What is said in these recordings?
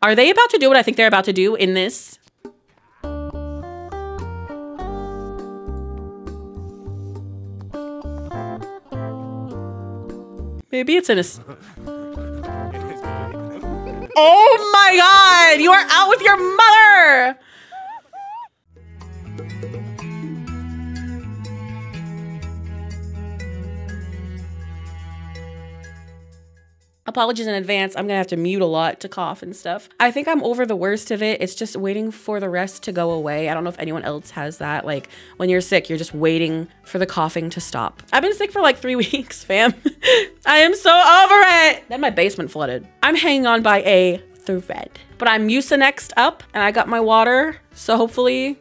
Are they about to do what I think they're about to do in this? Maybe it's in a. Oh my god! You are out with your mother! Apologies in advance. I'm gonna have to mute a lot to cough and stuff. I think I'm over the worst of it. It's just waiting for the rest to go away. I don't know if anyone else has that. Like when you're sick, you're just waiting for the coughing to stop. I've been sick for like three weeks, fam. I am so over it. Then my basement flooded. I'm hanging on by a thread. But I'm Mucinex up and I got my water. So hopefully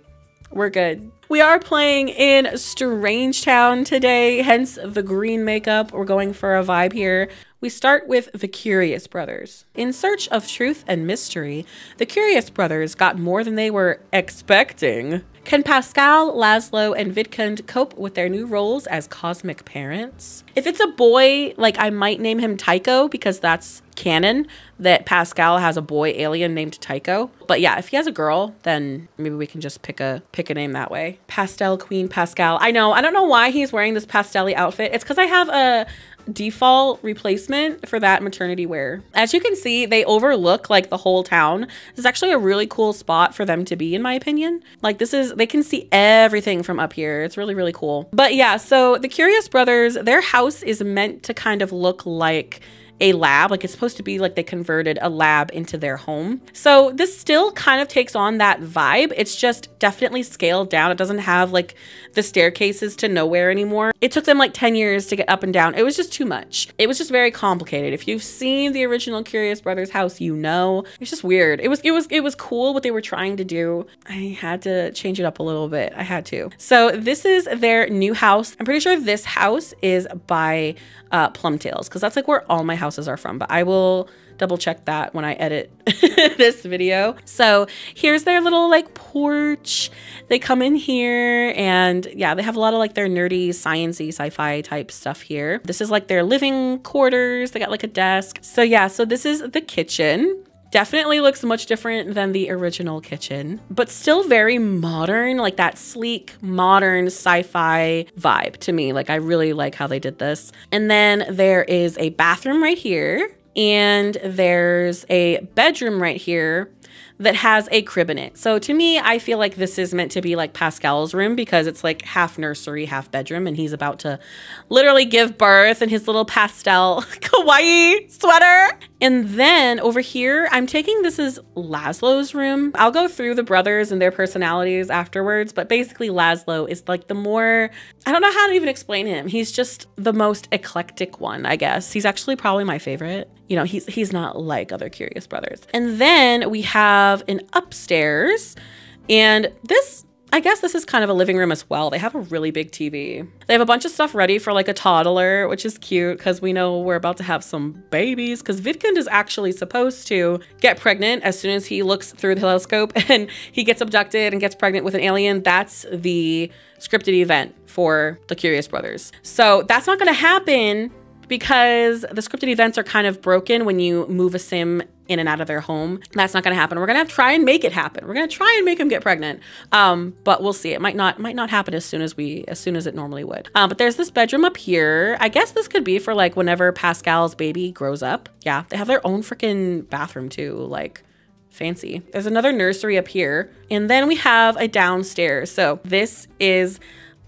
we're good. We are playing in Strange Town today, hence the green makeup. We're going for a vibe here. We start with the Curious Brothers. In search of truth and mystery, the Curious Brothers got more than they were expecting. Can Pascal, Laszlo, and Vidcund cope with their new roles as cosmic parents? If it's a boy, like I might name him Tycho because that's canon that Pascal has a boy alien named Tycho. But yeah, if he has a girl, then maybe we can just pick a pick a name that way. Pastel Queen Pascal. I know. I don't know why he's wearing this pastelly outfit. It's because I have a default replacement for that maternity wear. As you can see, they overlook like the whole town. Is actually a really cool spot for them to be, in my opinion. Like this is, they can see everything from up here. It's really, really cool. But yeah, so the Curious Brothers, their house is meant to kind of look like a lab. Like it's supposed to be like they converted a lab into their home. So this still kind of takes on that vibe. It's just definitely scaled down. It doesn't have like the staircases to nowhere anymore. It took them like 10 years to get up and down. It was just too much. It was just very complicated. If you've seen the original Curious Brothers house, you know. It's just weird. It was it was it was cool what they were trying to do. I had to change it up a little bit. I had to. So this is their new house. I'm pretty sure this house is by uh, Plumbtales because that's like where all my houses are from. But I will double check that when I edit this video. So here's their little like porch. They come in here and yeah, they have a lot of like their nerdy, sciency, sci-fi type stuff here. This is like their living quarters. They got like a desk. So yeah, so this is the kitchen. Definitely looks much different than the original kitchen, but still very modern, like that sleek, modern sci fi vibe to me. Like, I really like how they did this. And then there is a bathroom right here, and there's a bedroom right here that has a crib in it. So to me, I feel like this is meant to be like Pascal's room because it's like half nursery, half bedroom, and he's about to literally give birth in his little pastel kawaii sweater. And then over here, I'm taking this as Laszlo's room. I'll go through the brothers and their personalities afterwards, but basically Laszlo is like the more, I don't know how to even explain him. He's just the most eclectic one, I guess. He's actually probably my favorite. You know, he's he's not like other Curious Brothers. And then we have an upstairs and this I guess this is kind of a living room as well. They have a really big TV. They have a bunch of stuff ready for like a toddler, which is cute because we know we're about to have some babies. Because Vidcund is actually supposed to get pregnant as soon as he looks through the telescope and he gets abducted and gets pregnant with an alien. That's the scripted event for the Curious Brothers. So that's not going to happen because the scripted events are kind of broken when you move a sim in and out of their home. That's not going to happen. We're going to try and make it happen. We're going to try and make him get pregnant. Um, but we'll see. It might not might not happen as soon as we as soon as it normally would. Um, but there's this bedroom up here. I guess this could be for like whenever Pascal's baby grows up. Yeah, they have their own freaking bathroom too. Like fancy. There's another nursery up here, and then we have a downstairs. So this is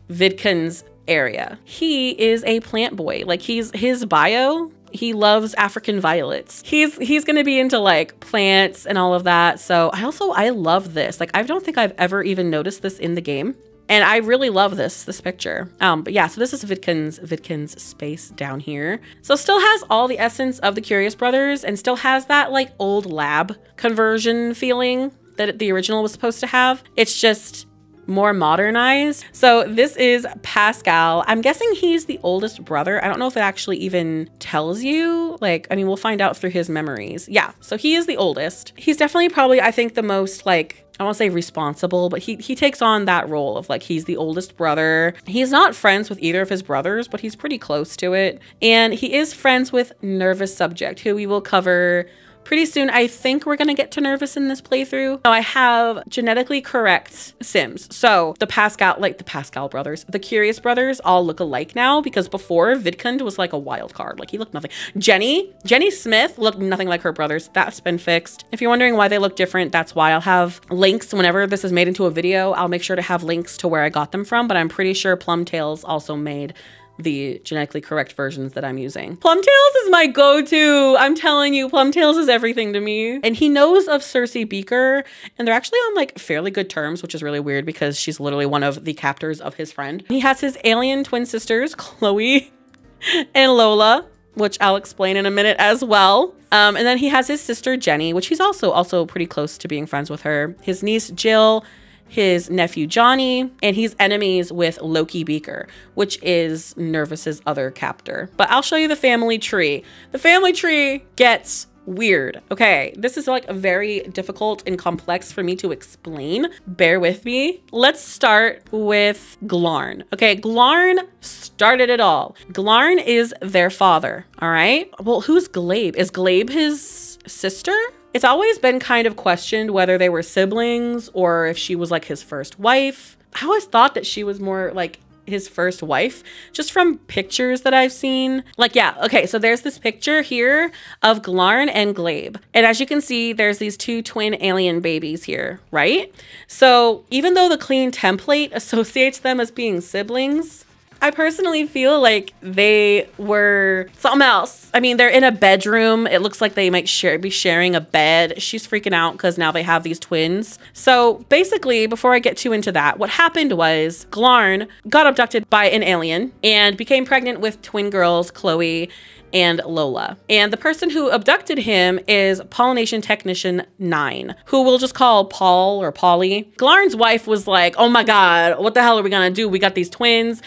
Vidcund's area. He is a plant boy. Like he's his bio he loves African violets. He's he's gonna be into like plants and all of that. So I also I love this. Like I don't think I've ever even noticed this in the game. And I really love this this picture. Um, but yeah, so this is Vidcund's, Vidcund's space down here. So still has all the essence of the Curious Brothers and still has that like old lab conversion feeling that the original was supposed to have. It's just more modernized. So this is Pascal. I'm guessing he's the oldest brother. I don't know if it actually even tells you. Like, I mean, we'll find out through his memories. Yeah, so he is the oldest. He's definitely probably, I think, the most like I won't say responsible, but he he takes on that role of like he's the oldest brother. He's not friends with either of his brothers, but he's pretty close to it. And he is friends with Nervous Subject, who we will cover Pretty soon, I think we're gonna get to Nervous in this playthrough. Now I have genetically correct Sims. So the Pascal, like the Pascal brothers, the Curious brothers all look alike now because before Vidcund was like a wild card. Like he looked nothing. Jenny, Jenny Smith looked nothing like her brothers. That's been fixed. If you're wondering why they look different, that's why I'll have links whenever this is made into a video. I'll make sure to have links to where I got them from, but I'm pretty sure Plumbtales also made the genetically correct versions that I'm using. Plumbtales is my go-to. I'm telling you, Plumbtales is everything to me. And he knows of Circe Beaker, and they're actually on like fairly good terms, which is really weird because she's literally one of the captors of his friend. He has his alien twin sisters, Chloe and Lola, which I'll explain in a minute as well. Um, and then he has his sister Jenny, which he's also also pretty close to being friends with her. His niece Jill, his nephew Johnny, and he's enemies with Loki Beaker, which is Nervous's other captor. But I'll show you the family tree. The family tree gets weird. Okay, this is like a very difficult and complex for me to explain. Bear with me. Let's start with Glarn. Okay, Glarn started it all. Glarn is their father, all right? Well, who's Glabe? Is Glabe his sister? It's always been kind of questioned whether they were siblings or if she was like his first wife. I always thought that she was more like his first wife just from pictures that I've seen. Like, yeah, okay, so there's this picture here of Glarn and Glabe. And as you can see, there's these two twin alien babies here, right? So even though the clean template associates them as being siblings, I personally feel like they were something else. I mean, they're in a bedroom. It looks like they might share be sharing a bed. She's freaking out because now they have these twins. So basically, before I get too into that, what happened was Glarn got abducted by an alien and became pregnant with twin girls, Chloe and Lola. And the person who abducted him is Pollination Technician 9, who we'll just call Paul or Polly. Glarn's wife was like, oh my God, what the hell are we gonna do? We got these twins.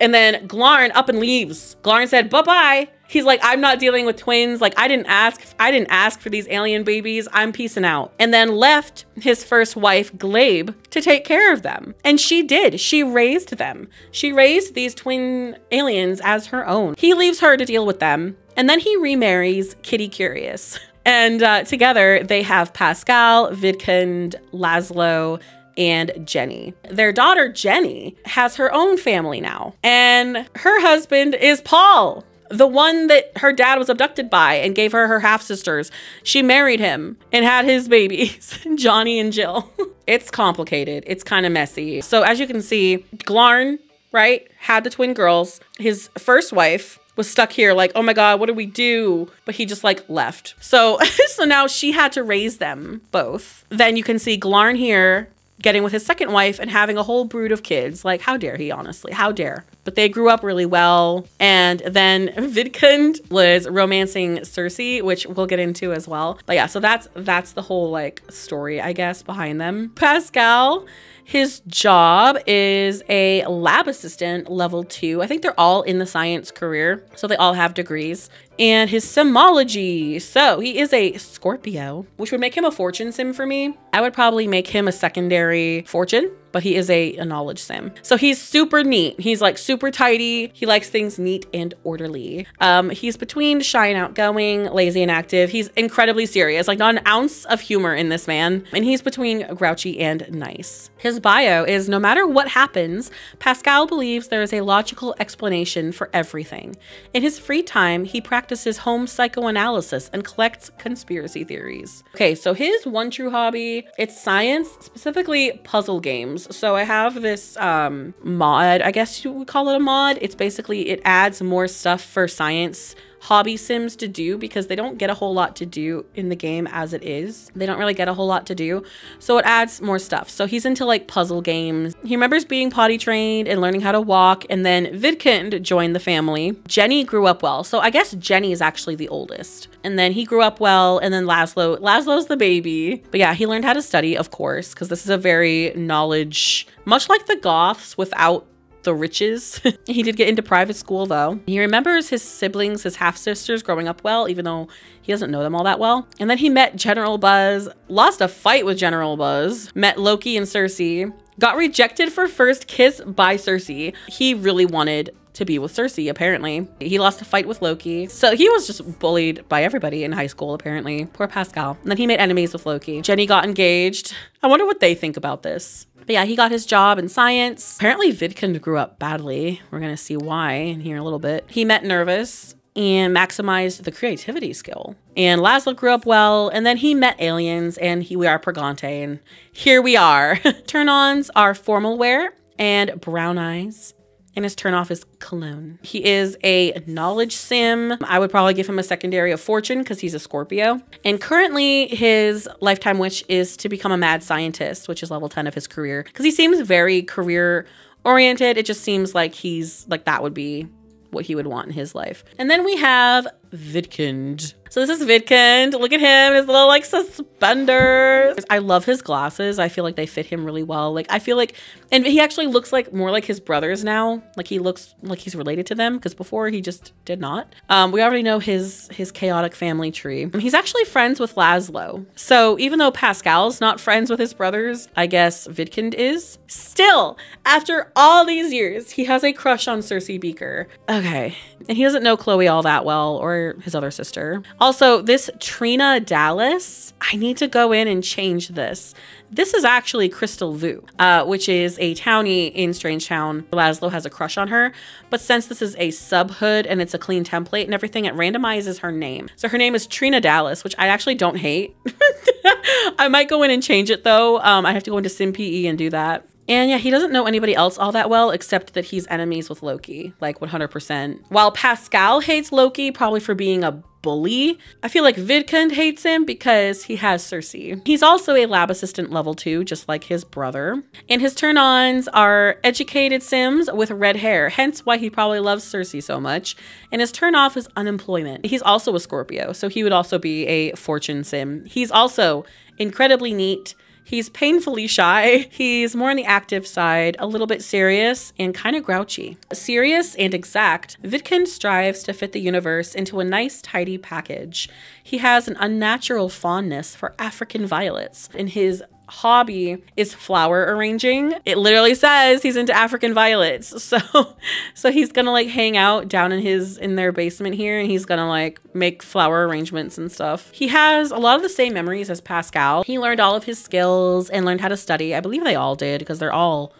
And then Glarn up and leaves. Glarn said, bye bye. He's like, I'm not dealing with twins. Like, I didn't ask. I didn't ask for these alien babies. I'm peacing out. And then left his first wife, Glabe, to take care of them. And she did. She raised them. She raised these twin aliens as her own. He leaves her to deal with them. And then he remarries Kitty Curious. And uh, together they have Pascal, Vidcund, Laszlo, and Jenny. Their daughter, Jenny, has her own family now. And her husband is Paul, the one that her dad was abducted by and gave her her half sisters. She married him and had his babies, Johnny and Jill. it's complicated. It's kind of messy. So as you can see, Glarn, right, had the twin girls. His first wife was stuck here like, "Oh my god, what do we do?" But he just like left. So so now she had to raise them both. Then you can see Glarn here getting with his second wife and having a whole brood of kids. Like, how dare he, honestly? How dare? But they grew up really well. And then Vidcund was romancing Circe, which we'll get into as well. But yeah, so that's that's the whole like story, I guess, behind them. Pascal his job is a lab assistant level two. I think they're all in the science career, so they all have degrees. And his simology. So he is a Scorpio, which would make him a fortune sim for me. I would probably make him a secondary fortune but he is a, a, knowledge sim. So he's super neat. He's like super tidy. He likes things neat and orderly. Um, he's between shy and outgoing, lazy and active. He's incredibly serious, like not an ounce of humor in this man. And he's between grouchy and nice. His bio is no matter what happens, Pascal believes there is a logical explanation for everything. In his free time, he practices home psychoanalysis and collects conspiracy theories. Okay, so his one true hobby, it's science, specifically puzzle games games. So I have this um, mod, I guess you would call it a mod. It's basically, it adds more stuff for science hobby sims to do because they don't get a whole lot to do in the game as it is. They don't really get a whole lot to do. So it adds more stuff. So he's into like puzzle games. He remembers being potty trained and learning how to walk. And then Vidcund joined the family. Jenny grew up well. So I guess Jenny is actually the oldest. And then he grew up well. And then Laszlo, Laszlo's the baby. But yeah, he learned how to study, of course, because this is a very knowledge, much like the Goths without the riches. he did get into private school though. He remembers his siblings, his half sisters growing up well, even though he doesn't know them all that well. And then he met General Buzz, lost a fight with General Buzz, met Loki and Circe, got rejected for first kiss by Circe. He really wanted to be with Circe, apparently. He lost a fight with Loki. So he was just bullied by everybody in high school, apparently. Poor Pascal. And then he made enemies with Loki. Jenny got engaged. I wonder what they think about this. But yeah, he got his job in science. Apparently, Vidcund grew up badly. We're to see why in here a little bit. He met Nervous and maximized the creativity skill. And Laszlo grew up well, and then he met aliens, and here we are Purgante, and here we are. Turn-ons are formal wear and brown eyes and his turnoff is cologne. He is a knowledge sim. I would probably give him a secondary of fortune because he's a Scorpio. And currently, his lifetime wish is to become a mad scientist, which is level 10 of his career because he seems very career oriented. It just seems like he's like that would be what he would want in his life. And then we have Vidcund. So this is Vidcund. Look at him, his little like suspenders. I love his glasses. I feel like they fit him really well. Like I feel like, and he actually looks like more like his brothers now. Like he looks like he's related to them because before he just did not. Um, we already know his his chaotic family tree. He's actually friends with Laszlo. So even though Pascal's not friends with his brothers, I guess Vidcund is. Still, after all these years, he has a crush on Circe Beaker. Okay, and he doesn't know Chloe all that well or his other sister. Also, this Trina Dallas, I need to go in and change this. This is actually Crystal Vu, uh, which is a townie in Strange Town. Laszlo has a crush on her, but since this is a sub hood and it's a clean template and everything, it randomizes her name. So her name is Trina Dallas, which I actually don't hate. I might go in and change it though. Um, I have to go into SimPE and do that. And yeah, he doesn't know anybody else all that well, except that he's enemies with Loki, like 100%. While Pascal hates Loki, probably for being a bully, I feel like Vidcund hates him because he has Circe. He's also a lab assistant level 2, just like his brother. And his turn-ons are educated sims with red hair, hence why he probably loves Circe so much. And his turn-off is unemployment. He's also a Scorpio, so he would also be a fortune sim. He's also incredibly neat, He's painfully shy. He's more on the active side, a little bit serious, and kind of grouchy. Serious and exact, Vidcund strives to fit the universe into a nice, tidy package. He has an unnatural fondness for African violets. In his hobby is flower arranging. It literally says he's into African violets. So so he's going to like hang out down in his in their basement here and he's going to like make flower arrangements and stuff. He has a lot of the same memories as Pascal. He learned all of his skills and learned how to study. I believe they all did because they're all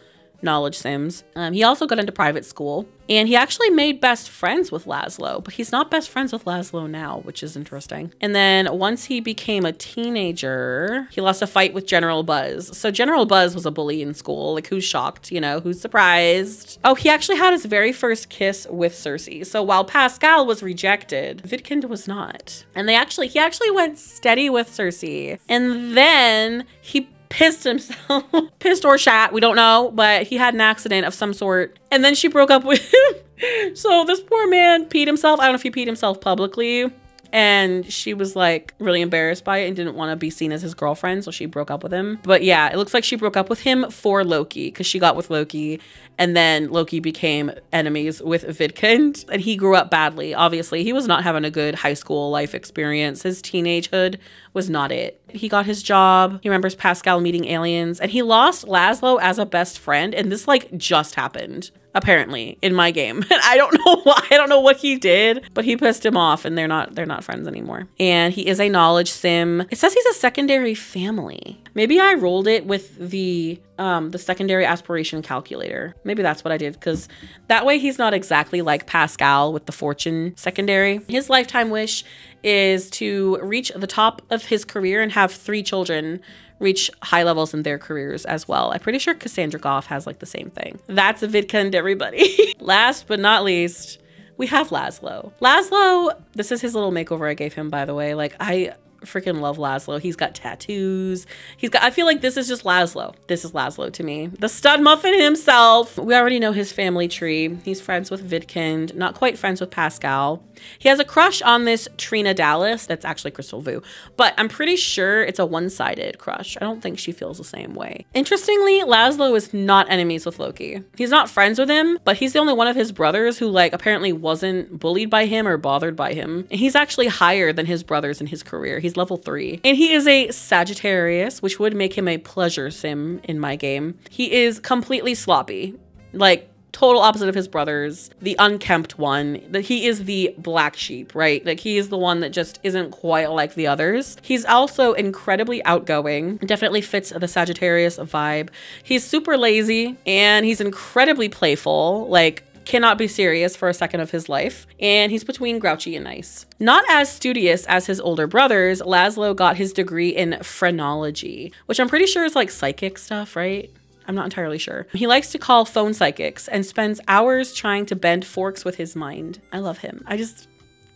knowledge sims. Um, he also got into private school and he actually made best friends with Laszlo, but he's not best friends with Laszlo now, which is interesting. And then once he became a teenager, he lost a fight with General Buzz. So General Buzz was a bully in school. Like who's shocked, you know, who's surprised? Oh, he actually had his very first kiss with Circe. So while Pascal was rejected, Vidcund was not. And they actually, he actually went steady with Circe. And then he pissed himself, pissed or shot, we don't know, but he had an accident of some sort. And then she broke up with him. so this poor man peed himself. I don't know if he peed himself publicly and she was like really embarrassed by it and didn't want to be seen as his girlfriend so she broke up with him. But yeah it looks like she broke up with him for loki because she got with loki and then loki became enemies with vidcund and he grew up badly. Obviously he was not having a good high school life experience. His teenagehood was not it. He got his job. He remembers pascal meeting aliens. And he lost laszlo as a best friend and this like just happened apparently in my game. I don't know why. I don't know what he did, but he pissed him off and they're not they're not friends anymore. And he is a knowledge sim. It says he's a secondary family. Maybe I rolled it with the um the secondary aspiration calculator. Maybe that's what I did cuz that way he's not exactly like Pascal with the fortune secondary. His lifetime wish is to reach the top of his career and have 3 children reach high levels in their careers as well. I'm pretty sure Cassandra Goth has like the same thing. That's a Vidcund, everybody. Last but not least, we have Laszlo. Laszlo, this is his little makeover I gave him, by the way. Like, I freaking love Laszlo. He's got tattoos. He's got, I feel like this is just Laszlo. This is Laszlo to me. The stud muffin himself. We already know his family tree. He's friends with Vidcund, not quite friends with Pascal. He has a crush on this Trina Dallas. That's actually Crystal Vu, but I'm pretty sure it's a one-sided crush. I don't think she feels the same way. Interestingly, Laszlo is not enemies with Loki. He's not friends with him, but he's the only one of his brothers who like apparently wasn't bullied by him or bothered by him. And he's actually higher than his brothers in his career. He's level three. And he is a Sagittarius, which would make him a pleasure sim in my game. He is completely sloppy. Like total opposite of his brothers, the unkempt one. That he is the black sheep, right? Like he is the one that just isn't quite like the others. He's also incredibly outgoing. Definitely fits the Sagittarius vibe. He's super lazy and he's incredibly playful. Like cannot be serious for a second of his life, and he's between grouchy and nice. Not as studious as his older brothers, Laszlo got his degree in phrenology, which I'm pretty sure is like psychic stuff, right? I'm not entirely sure. He likes to call phone psychics and spends hours trying to bend forks with his mind. I love him. I just,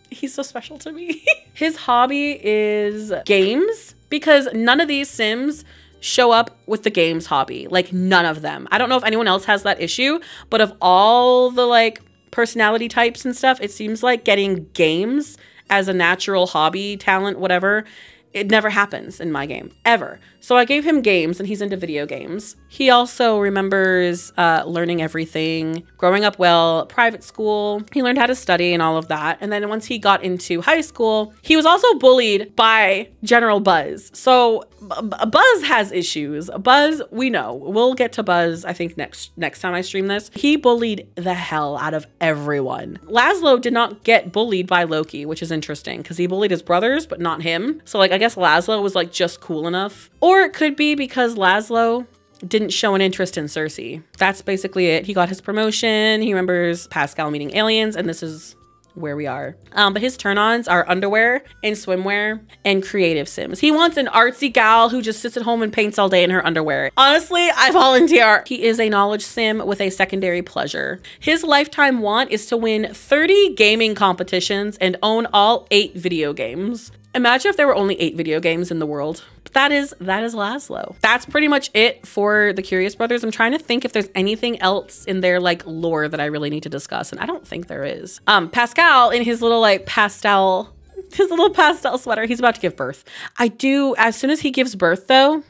he's so special to me. his hobby is games because none of these Sims show up with the games hobby. Like none of them. I don't know if anyone else has that issue, but of all the like personality types and stuff, it seems like getting games as a natural hobby, talent, whatever, it never happens in my game ever. So I gave him games and he's into video games. He also remembers uh, learning everything, growing up well, private school. He learned how to study and all of that. And then once he got into high school, he was also bullied by General Buzz. So Buzz has issues. Buzz, we know. We'll get to Buzz, I think, next next time I stream this. He bullied the hell out of everyone. Laszlo did not get bullied by Loki, which is interesting because he bullied his brothers, but not him. So like I guess Laszlo was like just cool enough. Or it could be because Laszlo didn't show an interest in Circe. That's basically it. He got his promotion. He remembers Pascal meeting aliens, and this is where we are. Um, but his turn ons are underwear and swimwear and creative sims. He wants an artsy gal who just sits at home and paints all day in her underwear. Honestly, I volunteer. He is a knowledge sim with a secondary pleasure. His lifetime want is to win 30 gaming competitions and own all eight video games. Imagine if there were only eight video games in the world. But that is that is Laszlo. That's pretty much it for the Curious Brothers. I'm trying to think if there's anything else in their like lore that I really need to discuss, and I don't think there is. Um, Pascal in his little like pastel, his little pastel sweater, he's about to give birth. I do as soon as he gives birth though,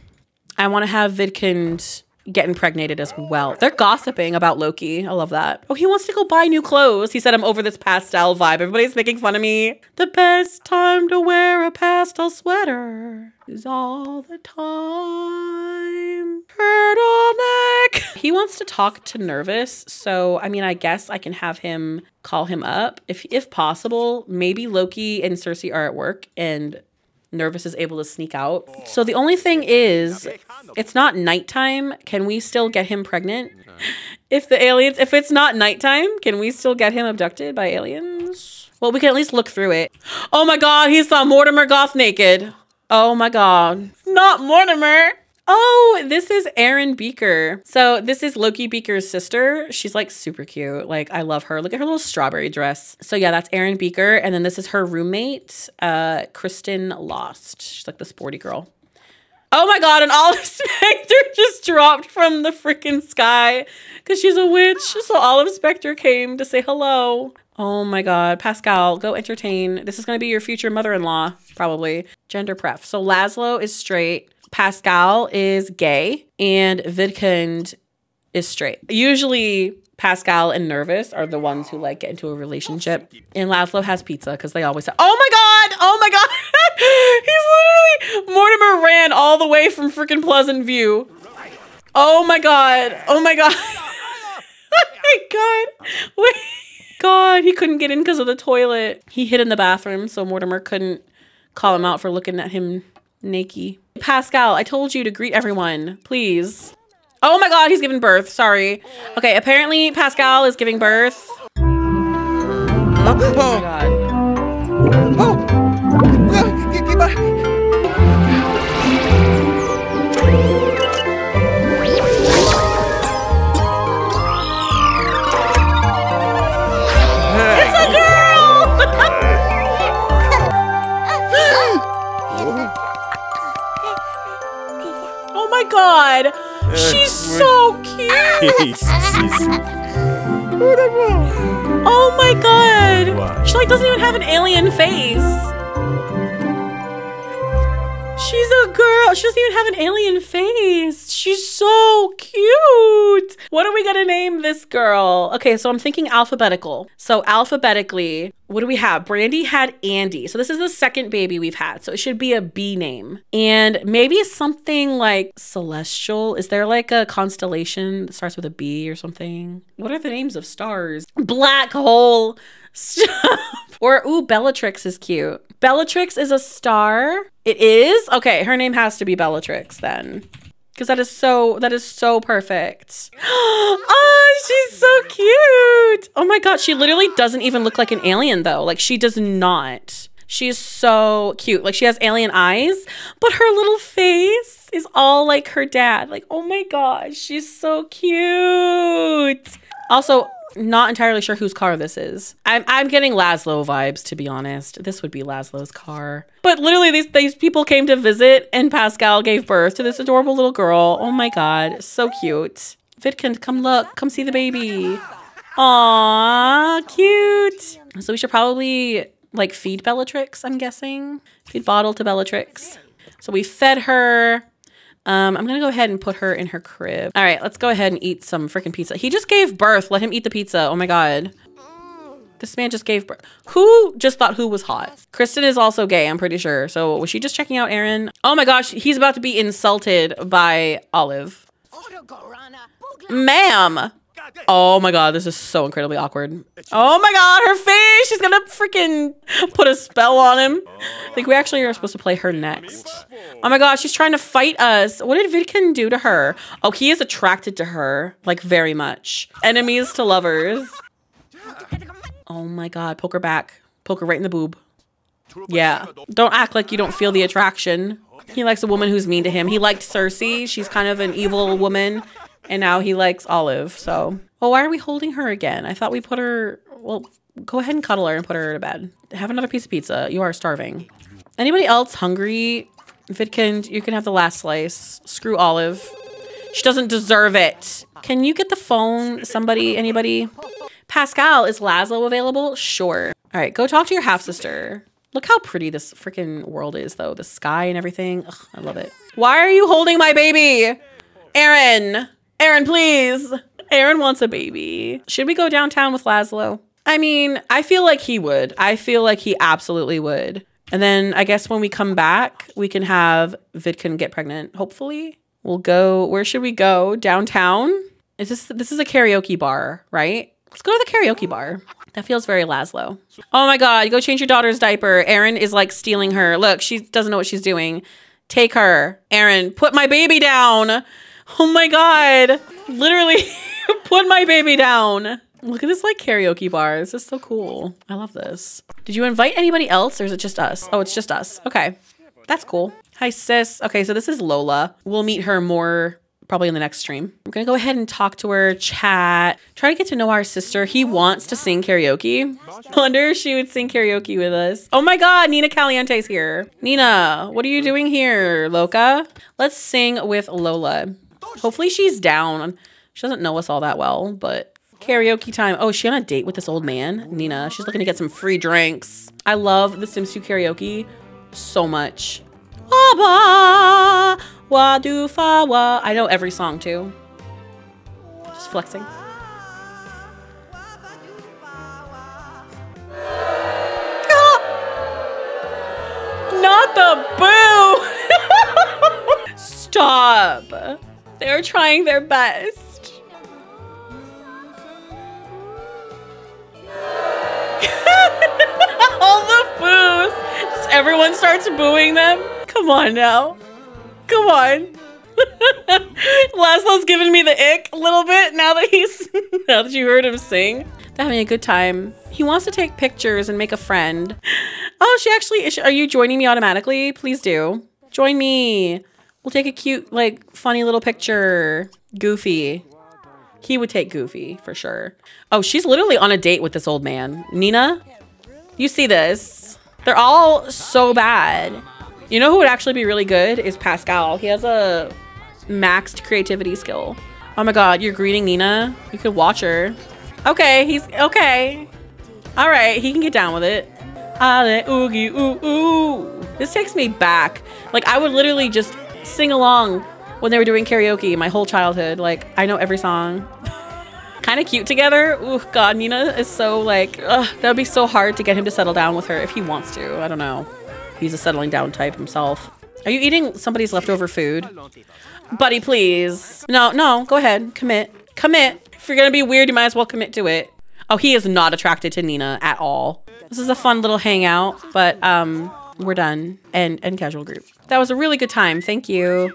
I want to have Vidcund get impregnated as well. They're gossiping about Loki. I love that. Oh, he wants to go buy new clothes. He said I'm over this pastel vibe. Everybody's making fun of me. The best time to wear a pastel sweater is all the time. Turtleneck. He wants to talk to Nervous, so I mean, I guess I can have him call him up if if possible. Maybe Loki and Circe are at work and Nervous is able to sneak out. So the only thing is, it's not nighttime. Can we still get him pregnant? If the aliens, if it's not nighttime, can we still get him abducted by aliens? Well, we can at least look through it. Oh my god, he saw Mortimer Goth naked. Oh my god. Not Mortimer. Oh, this is Erin Beaker. So this is Loki Beaker's sister. She's like super cute. Like I love her. Look at her little strawberry dress. So yeah, that's Erin Beaker. And then this is her roommate, uh, Kristen Loste. She's like the sporty girl. Oh my god, an Olive Specter just dropped from the freaking sky because she's a witch. So Olive Specter came to say hello. Oh my god, Pascal, go entertain. This is going to be your future mother-in-law, probably. Gender pref. So Laszlo is straight. Pascal is gay and Vidcund is straight. Usually Pascal and Nervous are the ones who like get into a relationship. And Laszlo has pizza because they always say, Oh my god! Oh my god! He's literally Mortimer ran all the way from freaking Pleasant View. Oh my god. Oh my god. oh my god. Wait. God, he couldn't get in because of the toilet. He hid in the bathroom, so Mortimer couldn't call him out for looking at him naked. Pascal, I told you to greet everyone, please. Oh my god, he's giving birth. Sorry. Okay, apparently Pascal is giving birth. Oh my god. God! She's so cute! oh my god! She like doesn't even have an alien face. She's a girl. She doesn't even have an alien face. She's so cute. What are we going to name this girl? Okay, so I'm thinking alphabetical. So alphabetically, what do we have? Brandy had Andy. So this is the second baby we've had. So it should be a B name. And maybe something like celestial. Is there like a constellation that starts with a B or something? What are the names of stars? Black hole. or ooh, Bellatrix is cute. Bellatrix is a star. It is? Okay, her name has to be Bellatrix then. Because that is so that is so perfect. oh, she's so cute. Oh my god, she literally doesn't even look like an alien though. Like she does not. She's so cute. Like she has alien eyes, but her little face is all like her dad. Like, oh my gosh, she's so cute. Also, not entirely sure whose car this is. I'm, I'm getting Laszlo vibes, to be honest. This would be Laszlo's car. But literally, these, these people came to visit, and Pascal gave birth to this adorable little girl. Oh my god, so cute. Vidcund, come look. Come see the baby. Aww, cute. So we should probably, like, feed Bellatrix, I'm guessing. Feed bottle to Bellatrix. So we fed her. Um, I'm gonna go ahead and put her in her crib. All right, let's go ahead and eat some freaking pizza. He just gave birth. Let him eat the pizza. Oh my god. This man just gave birth. Who just thought who was hot? Kristen is also gay, I'm pretty sure. So was she just checking out Erin? Oh my gosh, he's about to be insulted by Olive. Ma'am. Oh my god, this is so incredibly awkward. Oh my god, her face! She's gonna freaking put a spell on him. I think we actually are supposed to play her next. Oh my god, she's trying to fight us. What did Vidcund do to her? Oh, he is attracted to her, like very much. Enemies to lovers. Oh my god, poke her back. Poke her right in the boob. Yeah. Don't act like you don't feel the attraction. He likes a woman who's mean to him. He liked Circe. She's kind of an evil woman. And now he likes Olive, so. Well, why are we holding her again? I thought we put her, well, go ahead and cuddle her and put her to bed. Have another piece of pizza. You are starving. Anybody else hungry? Vidcund, you can have the last slice. Screw Olive. She doesn't deserve it. Can you get the phone? Somebody, anybody? Pascal, is Laszlo available? Sure. All right, go talk to your half-sister. Look how pretty this freaking world is, though. The sky and everything. Ugh, I love it. Why are you holding my baby? Erin. Erin, please. Erin wants a baby. Should we go downtown with Laszlo? I mean, I feel like he would. I feel like he absolutely would. And then I guess when we come back, we can have Vidcund get pregnant. Hopefully, we'll go. Where should we go? Downtown. Is this this is a karaoke bar, right? Let's go to the karaoke bar. That feels very Laszlo. Oh my God! Go change your daughter's diaper. Erin is like stealing her. Look, she doesn't know what she's doing. Take her, Erin. Put my baby down. Oh my God! Literally, put my baby down. Look at this like karaoke bar. This is so cool. I love this. Did you invite anybody else or is it just us? Oh, it's just us. Okay. That's cool. Hi, sis. Okay, so this is Lola. We'll meet her more probably in the next stream. I'm gonna go ahead and talk to her, chat, try to get to know our sister. He wants to sing karaoke. Wonder if she would sing karaoke with us. Oh my god, Nina Caliente's here. Nina, what are you doing here, Loca? Let's sing with Lola. Hopefully she's down. She doesn't know us all that well, but Karaoke time. Oh, she on a date with this old man? Nina. She's looking to get some free drinks. I love the Sims 2 karaoke so much. Waba, wadu fa wa. I know every song too. Just flexing. Ah! Not the boo! Stop. They're trying their best. All the boos. Just everyone starts booing them. Come on now. Come on. Laszlo's giving me the ick a little bit now that he's now that you heard him sing. They're having a good time. He wants to take pictures and make a friend. Oh, she actually. She, are you joining me automatically? Please do. Join me. We'll take a cute, like, funny little picture. Goofy. He would take Goofy for sure. Oh, she's literally on a date with this old man. Nina, you see this? They're all so bad. You know who would actually be really good is Pascal. He has a maxed creativity skill. Oh my god, you're greeting Nina? You could watch her. Okay, he's okay. All right, he can get down with it. Ale oogie ooh ooh. This takes me back. Like I would literally just sing along when they were doing karaoke my whole childhood. Like, I know every song. kind of cute together. Ooh, God, Nina is so like, that would be so hard to get him to settle down with her if he wants to. I don't know. He's a settling down type himself. Are you eating somebody's leftover food? Buddy, please. No, no, go ahead. Commit. Commit. If you're gonna be weird, you might as well commit to it. Oh, he is not attracted to Nina at all. This is a fun little hangout, but um, we're done. And and casual group. That was a really good time. Thank you.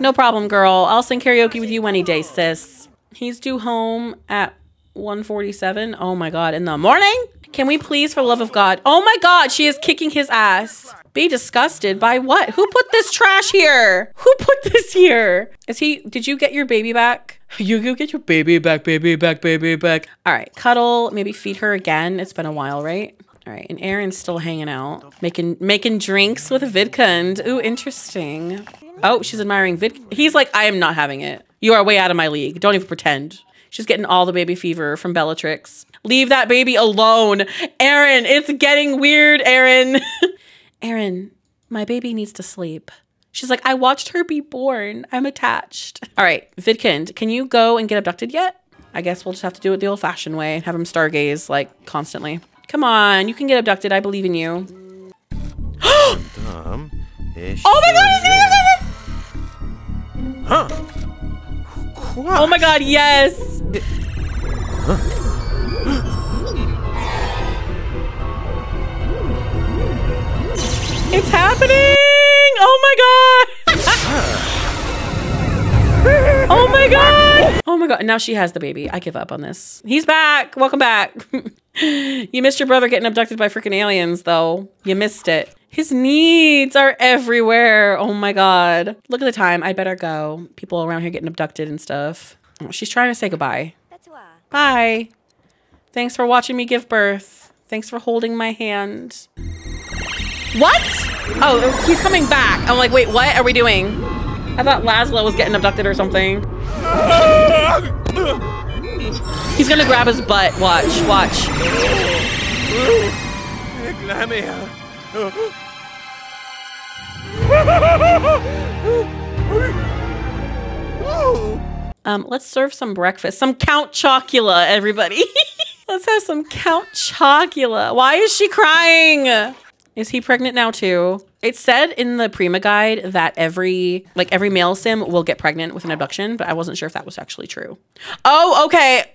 No problem, girl. I'll sing karaoke with you any day, sis. He's due home at 147. Oh my god, in the morning? Can we please, for love of God? Oh my god, she is kicking his ass. Be disgusted by what? Who put this trash here? Who put this here? Is he, did you get your baby back? You go get your baby back, baby back, baby back. All right, cuddle, maybe feed her again. It's been a while, right? All right, and Erin's still hanging out, making making drinks with Vidcund. Ooh, interesting. Oh, she's admiring Vid. He's like, I am not having it. You are way out of my league. Don't even pretend. She's getting all the baby fever from Bellatrix. Leave that baby alone. Erin, it's getting weird, Erin. Erin, my baby needs to sleep. She's like, I watched her be born. I'm attached. All right, Vidcund, can you go and get abducted yet? I guess we'll just have to do it the old fashioned way and have him stargaze like constantly. Come on, you can get abducted. I believe in you. oh my god, he's getting abducted! Huh? Oh my god, yes! It's happening! Oh my god! oh my god! Oh my god. Now she has the baby. I give up on this. He's back. Welcome back. you missed your brother getting abducted by freaking aliens, though. You missed it. His needs are everywhere. Oh my god. Look at the time. I better go. People around here getting abducted and stuff. Oh, she's trying to say goodbye. Bye. Thanks for watching me give birth. Thanks for holding my hand. What? Oh, he's coming back. I'm like, wait, what are we doing? I thought Laszlo was getting abducted or something. He's gonna grab his butt. Watch, watch. Um, let's serve some breakfast. Some Count Chocula, everybody. let's have some Count Chocula. Why is she crying? Is he pregnant now too? It said in the Prima guide that every like every male sim will get pregnant with an abduction, but I wasn't sure if that was actually true. Oh, okay.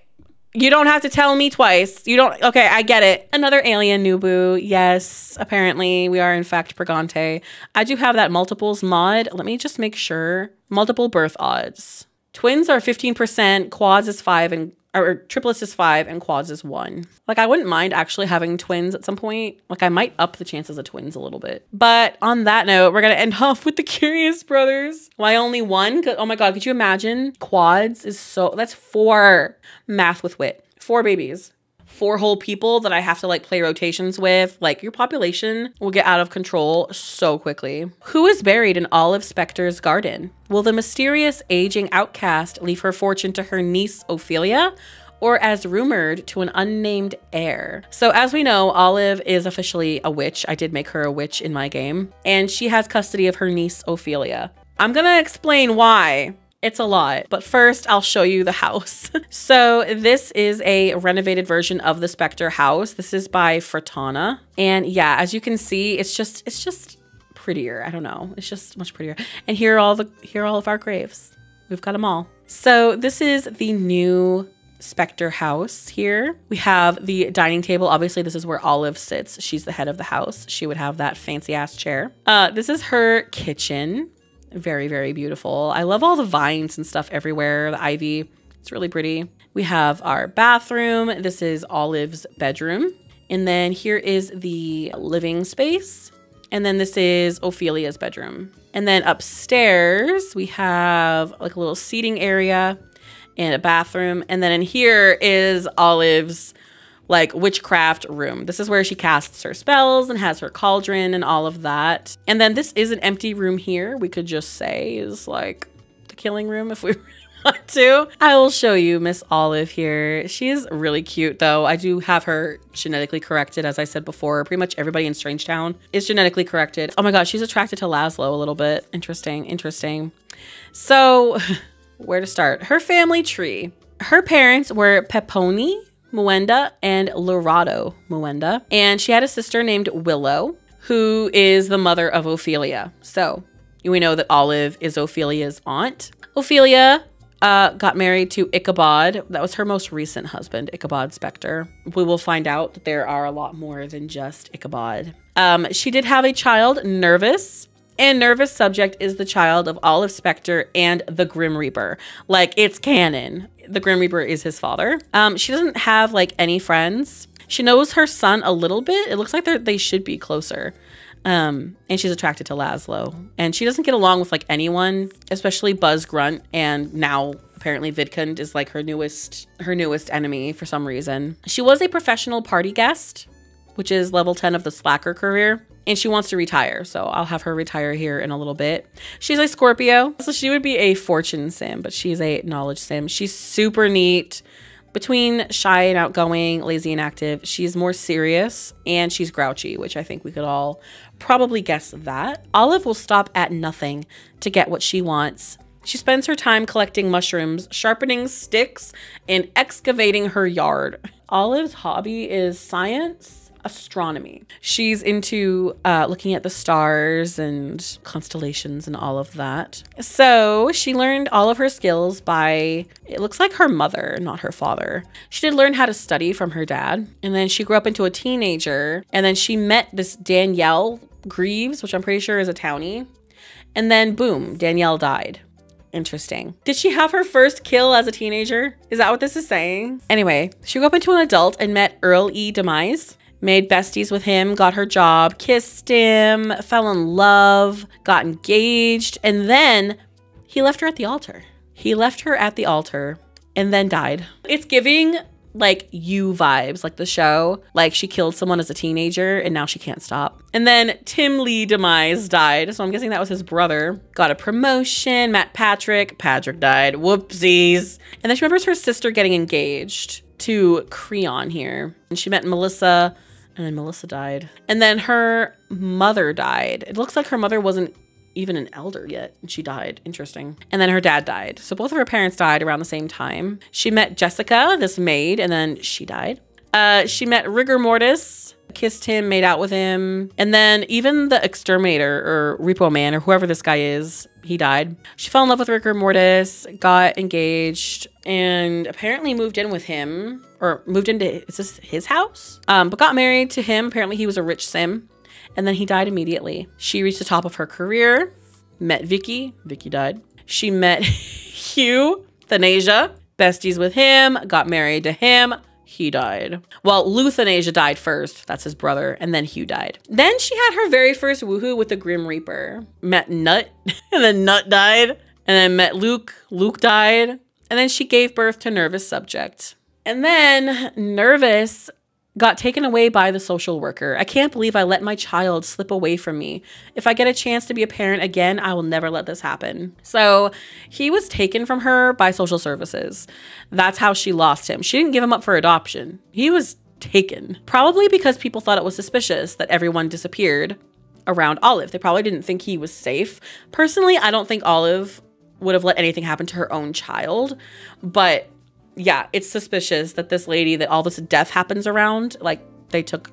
You don't have to tell me twice. You don't. Okay, I get it. Another alien Nubu. Yes, apparently we are in fact Pregante. I do have that multiples mod. Let me just make sure. Multiple birth odds. Twins are 15%, quads is 5 and or triplets is five and quads is one. Like I wouldn't mind actually having twins at some point. Like I might up the chances of twins a little bit. But on that note, we're gonna end off with the Curious Brothers. Why only one? Oh my god, could you imagine? Quads is so that's four math with wit. Four babies four whole people that I have to like play rotations with, like your population will get out of control so quickly. Who is buried in Olive Specter's garden? Will the mysterious aging outcast leave her fortune to her niece Ophelia? Or as rumored to an unnamed heir. So, as we know, Olive is officially a witch. I did make her a witch in my game, and she has custody of her niece Ophelia. I'm gonna explain why it's a lot, but first I'll show you the house. so this is a renovated version of the Specter house. This is by Frottana. And yeah, as you can see, it's just, it's just prettier. I don't know. It's just much prettier. And here are all the, here are all of our graves. We've got them all. So this is the new Specter house here. We have the dining table. Obviously, this is where Olive sits. She's the head of the house. She would have that fancy ass chair. Uh, this is her kitchen. Very, very beautiful. I love all the vines and stuff everywhere, the ivy. It's really pretty. We have our bathroom. This is Olive's bedroom. And then here is the living space. And then this is Ophelia's bedroom. And then upstairs, we have like a little seating area and a bathroom. And then in here is Olive's like witchcraft room. This is where she casts her spells and has her cauldron and all of that. And then this is an empty room here. We could just say is like the killing room if we want to. I will show you Miss Olive here. She is really cute though. I do have her genetically corrected, as I said before. Pretty much everybody in Strange Town is genetically corrected. Oh my god, she's attracted to Laszlo a little bit. Interesting, interesting. So, where to start? Her family tree. Her parents were Peponi Muenda and Lorado Muenda, and she had a sister named Willow, who is the mother of Ophelia. So, we know that Olive is Ophelia's aunt. Ophelia uh, got married to Ichabod. That was her most recent husband, Ichabod Specter. We will find out that there are a lot more than just Ichabod. Um, she did have a child, Nervous, and Nervous Subject is the child of Olive Specter and the Grim Reaper. Like, it's canon. The Grim Reaper is his father. Um, she doesn't have, like, any friends. She knows her son a little bit. It looks like they should be closer. Um, and she's attracted to Laszlo. And she doesn't get along with like anyone, especially Buzz Grunt. And now apparently Vidcund is like her newest her newest enemy for some reason. She was a professional party guest, which is level 10 of the slacker career. And she wants to retire, so I'll have her retire here in a little bit. She's a Scorpio, so she would be a fortune sim, but she's a knowledge sim. She's super neat. Between shy and outgoing, lazy and active, she's more serious and she's grouchy, which I think we could all probably guess that. Olive will stop at nothing to get what she wants. She spends her time collecting mushrooms, sharpening sticks, and excavating her yard. Olive's hobby is science astronomy. She's into uh, looking at the stars and constellations and all of that. So she learned all of her skills by, it looks like her mother, not her father. She did learn how to study from her dad. And then she grew up into a teenager. And then she met this Danielle Greaves, which I'm pretty sure is a townie. And then boom, Danielle died. Interesting. Did she have her first kill as a teenager? Is that what this is saying? Anyway, she grew up into an adult and met Earl E. Demise made besties with him, got her job, kissed him, fell in love, got engaged, and then he left her at the altar. He left her at the altar and then died. It's giving like you vibes, like the show. Like she killed someone as a teenager and now she can't stop. And then Tim Lee Demise died. So I'm guessing that was his brother. Got a promotion. Matt Patrick. Patrick died. Whoopsies. And then she remembers her sister getting engaged to Creon here. And she met Melissa and then Melissa died. And then her mother died. It looks like her mother wasn't even an elder yet. And she died. Interesting. And then her dad died. So both of her parents died around the same time. She met Jessica, this maid, and then she died. Uh, she met Rigor Mortis, kissed him, made out with him. And then even the exterminator or repo man or whoever this guy is, he died. She fell in love with Rigor Mortis, got engaged, and apparently moved in with him or moved into is this his house? Um, but got married to him. Apparently he was a rich sim. And then he died immediately. She reached the top of her career, met Vicky. Vicky died. She met Hugh Thanasia, besties with him, got married to him, he died. Well, Lou Thanasia died first. That's his brother. And then Hugh died. Then she had her very first woohoo with the Grim Reaper. Met Nut, and then Nut died. And then met Luke. Luke died. And then she gave birth to Nervous Subject. And then Nervous got taken away by the social worker. I can't believe I let my child slip away from me. If I get a chance to be a parent again, I will never let this happen. So he was taken from her by social services. That's how she lost him. She didn't give him up for adoption. He was taken. Probably because people thought it was suspicious that everyone disappeared around Olive. They probably didn't think he was safe. Personally, I don't think Olive would have let anything happen to her own child, but yeah, it's suspicious that this lady that all this death happens around, like they took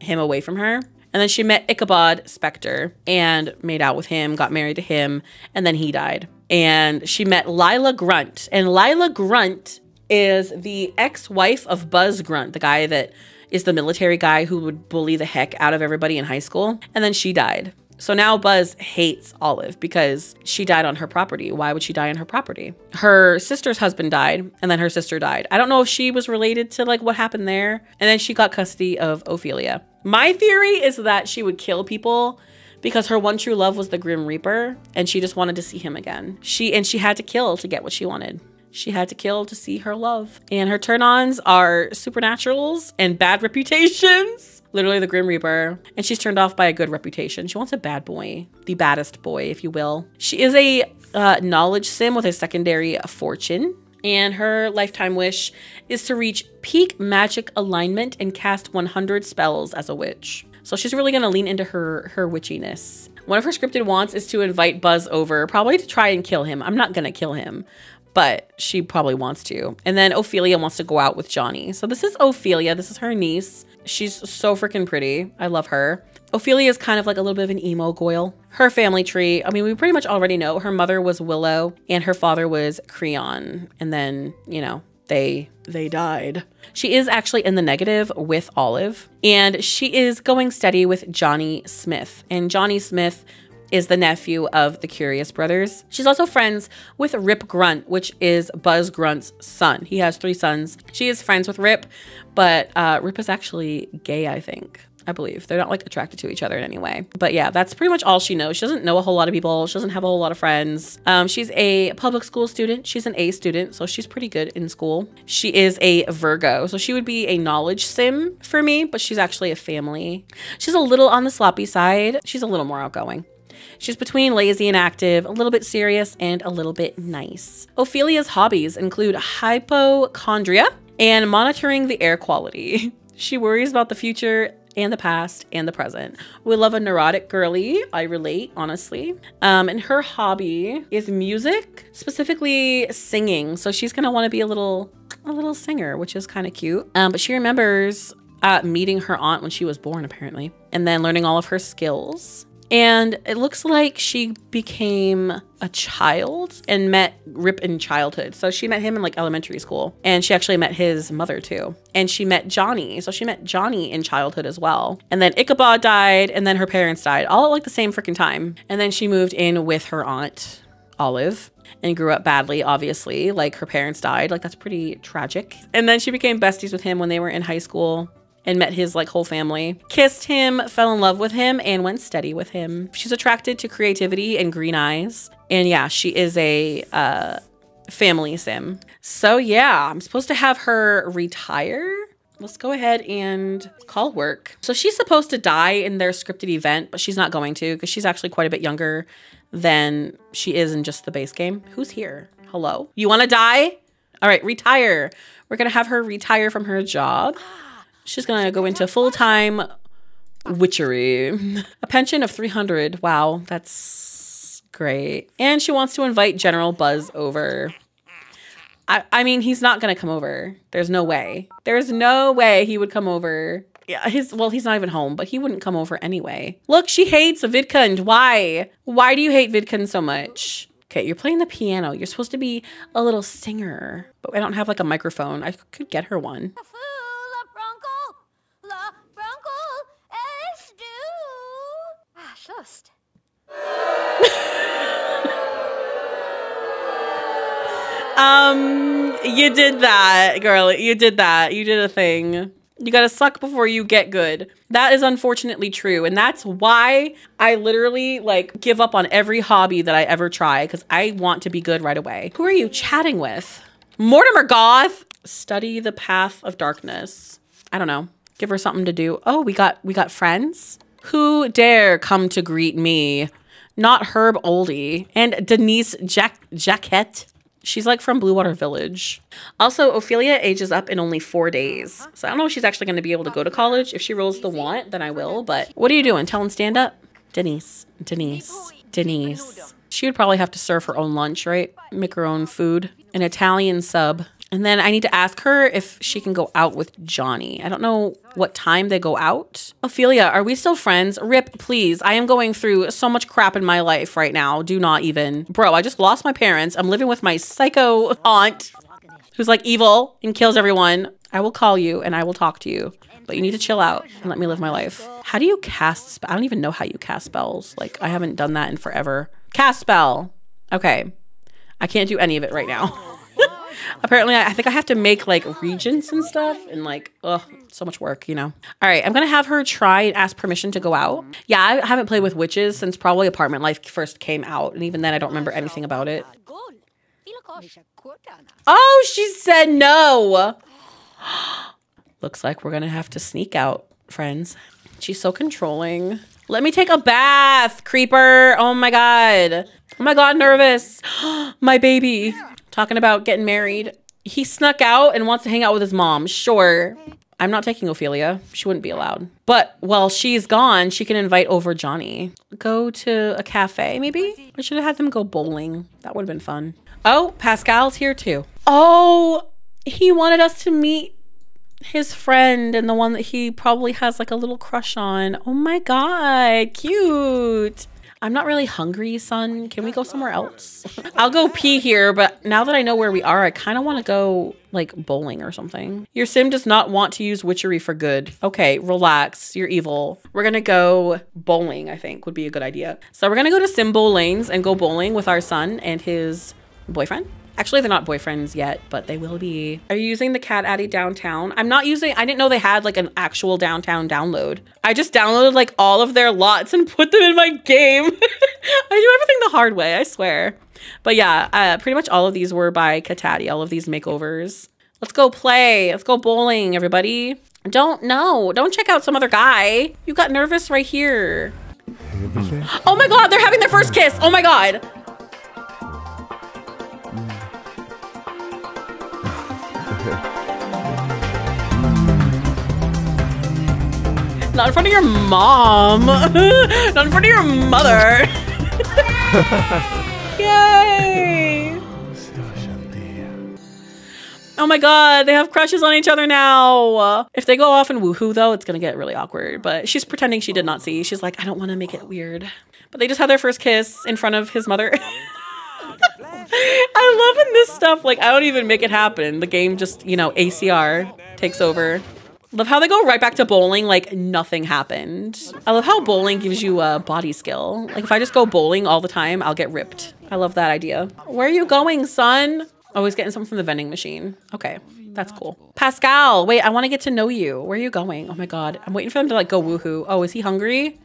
him away from her. And then she met Ichabod Specter and made out with him, got married to him, and then he died. And she met Lila Grunt. And Lila Grunt is the ex wife of Buzz Grunt, the guy that is the military guy who would bully the heck out of everybody in high school. And then she died. So now Buzz hates Olive because she died on her property. Why would she die on her property? Her sister's husband died and then her sister died. I don't know if she was related to like what happened there. And then she got custody of Ophelia. My theory is that she would kill people because her one true love was the Grim Reaper and she just wanted to see him again. She and she had to kill to get what she wanted. She had to kill to see her love. And her turn-ons are supernaturals and bad reputations literally the Grim Reaper, and she's turned off by a good reputation. She wants a bad boy, the baddest boy, if you will. She is a uh, knowledge sim with a secondary fortune. And her lifetime wish is to reach peak magic alignment and cast 100 spells as a witch. So she's really gonna lean into her her witchiness. One of her scripted wants is to invite Buzz over, probably to try and kill him. I'm not gonna kill him, but she probably wants to. And then Ophelia wants to go out with Johnny. So this is Ophelia. This is her niece. She's so freaking pretty. I love her. Ophelia is kind of like a little bit of an emo goyle. Her family tree, I mean, we pretty much already know her mother was Willow and her father was Creon. And then, you know, they they died. She is actually in the negative with Olive and she is going steady with Johnny Smith. And Johnny Smith is the nephew of the Curious brothers. She's also friends with Rip Grunt, which is Buzz Grunt's son. He has three sons. She is friends with Rip, but uh, Rip is actually gay, I think. I believe. They're not like attracted to each other in any way. But yeah, that's pretty much all she knows. She doesn't know a whole lot of people. She doesn't have a whole lot of friends. Um, she's a public school student. She's an A student, so she's pretty good in school. She is a Virgo, so she would be a knowledge sim for me, but she's actually a family. She's a little on the sloppy side. She's a little more outgoing. She's between lazy and active, a little bit serious, and a little bit nice. Ophelia's hobbies include hypochondria and monitoring the air quality. She worries about the future and the past and the present. We love a neurotic girly. I relate, honestly. Um, and her hobby is music, specifically singing. So she's gonna want to be a little, a little singer, which is kind of cute. Um, but she remembers uh, meeting her aunt when she was born, apparently, and then learning all of her skills. And it looks like she became a child and met Rip in childhood. So she met him in like elementary school. And she actually met his mother too. And she met Johnny. So she met Johnny in childhood as well. And then Ichabod died, and then her parents died, all at like the same freaking time. And then she moved in with her aunt, Olive and grew up badly, obviously. Like her parents died. Like that's pretty tragic. And then she became besties with him when they were in high school and met his like whole family. Kissed him, fell in love with him, and went steady with him. She's attracted to creativity and green eyes. And yeah, she is a uh, family sim. So yeah, I'm supposed to have her retire. Let's go ahead and call work. So she's supposed to die in their scripted event, but she's not going to because she's actually quite a bit younger than she is in just the base game. Who's here? Hello? You want to die? All right, retire. We're going to have her retire from her job. She's gonna go into full time witchery. A pension of 300. Wow, that's great. And she wants to invite General Buzz over. I, I mean, he's not gonna come over. There's no way. There's no way he would come over. Yeah, his well, he's not even home, but he wouldn't come over anyway. Look, she hates Vidcund. Why? Why do you hate Vidcund so much? Okay, you're playing the piano. You're supposed to be a little singer, but I don't have like a microphone. I could get her one. Just. um, you did that, girl. You did that. You did a thing. You gotta suck before you get good. That is unfortunately true. And that's why I literally like give up on every hobby that I ever try because I want to be good right away. Who are you chatting with? Mortimer Goth. Study the path of darkness. I don't know. Give her something to do. Oh, we got we got friends. Who dare come to greet me? Not Herb Oldie and Denise Jack Jaquette. She's like from Blue Water Village. Also, Ophelia ages up in only four days. So I don't know if she's actually going to be able to go to college. If she rolls the want, then I will. But what are you doing? Tell him stand up. Denise. Denise. Denise. She would probably have to serve her own lunch, right? Make her own food. An Italian sub. And then I need to ask her if she can go out with Johnny. I don't know what time they go out. Ophelia, are we still friends? Rip, please. I am going through so much crap in my life right now. Do not even. Bro, I just lost my parents. I'm living with my psycho aunt who's like evil and kills everyone. I will call you and I will talk to you. But you need to chill out and let me live my life. How do you cast I don't even know how you cast spells. Like I haven't done that in forever. Cast spell. Okay. I can't do any of it right now. Apparently, I think I have to make like reagents and stuff, and like, ugh, so much work, you know. All right, I'm gonna have her try and ask permission to go out. Yeah, I haven't played with witches since probably Apartment Life first came out, and even then, I don't remember anything about it. Oh, she said no. Looks like we're gonna have to sneak out, friends. She's so controlling. Let me take a bath, creeper. Oh my god. Oh my god, nervous. My baby. Talking about getting married. He snuck out and wants to hang out with his mom. Sure. I'm not taking Ophelia. She wouldn't be allowed. But while she's gone, she can invite over Johnny. Go to a cafe, maybe? I should have had them go bowling. That would have been fun. Oh, Pascal's here too. Oh, he wanted us to meet his friend and the one that he probably has like a little crush on. Oh my god, cute. I'm not really hungry, son. Can we go somewhere else? I'll go pee here, but now that I know where we are, I kind of want to go like bowling or something. Your sim does not want to use witchery for good. Okay, relax. You're evil. We're going to go bowling, I think would be a good idea. So we're going to go to Simbowl Lanes and go bowling with our son and his boyfriend. Actually, they're not boyfriends yet, but they will be. Are you using the Katatty downtown? I'm not using, I didn't know they had like an actual downtown download. I just downloaded like all of their lots and put them in my game. I do everything the hard way, I swear. But yeah, uh, pretty much all of these were by Katatty, all of these makeovers. Let's go play. Let's go bowling, everybody. Don't know. Don't check out some other guy. You got nervous right here. Oh my god, they're having their first kiss. Oh my god. Not in front of your mom. Not in front of your mother. Yay! Oh my god, they have crushes on each other now. If they go off and woohoo though, it's gonna get really awkward. But she's pretending she did not see. She's like, I don't want to make it weird. But they just had their first kiss in front of his mother. I love in this stuff, like I don't even make it happen. The game just, you know, ACR takes over. Love how they go right back to bowling like nothing happened. I love how bowling gives you a body skill. Like if I just go bowling all the time, I'll get ripped. I love that idea. Where are you going, son? Oh, he's getting something from the vending machine. Okay, that's cool. Pascal, wait, I want to get to know you. Where are you going? Oh my God, I'm waiting for them to like go woohoo. Oh, is he hungry?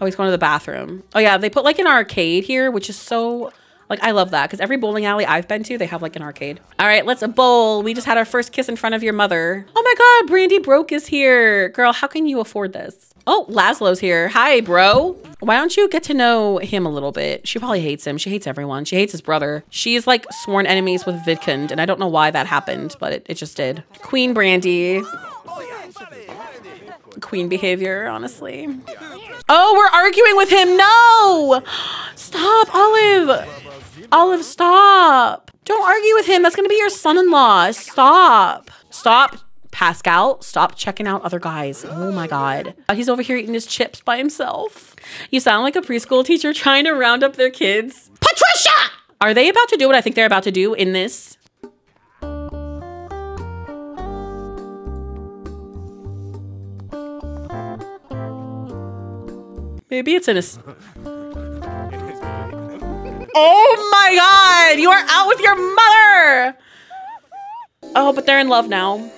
Oh, he's going to the bathroom. Oh yeah, they put like an arcade here, which is so like, I love that because every bowling alley I've been to, they have like an arcade. All right, let's bowl. We just had our first kiss in front of your mother. Oh my God, Brandi Broke is here. Girl, how can you afford this? Oh, Lazlo's here. Hi, bro. Why don't you get to know him a little bit? She probably hates him. She hates everyone. She hates his brother. She's like sworn enemies with Vidcund, and I don't know why that happened, but it, it just did. Queen Brandi. Queen behavior, honestly. Oh, we're arguing with him. No! Stop, Olive. Olive, stop. Don't argue with him. That's going to be your son-in-law. Stop. Stop. Pascal, stop checking out other guys. Oh my God. He's over here eating his chips by himself. You sound like a preschool teacher trying to round up their kids. Patricia! Are they about to do what I think they're about to do in this? Maybe it's in a... Oh my god! You are out with your mother! Oh, but they're in love now.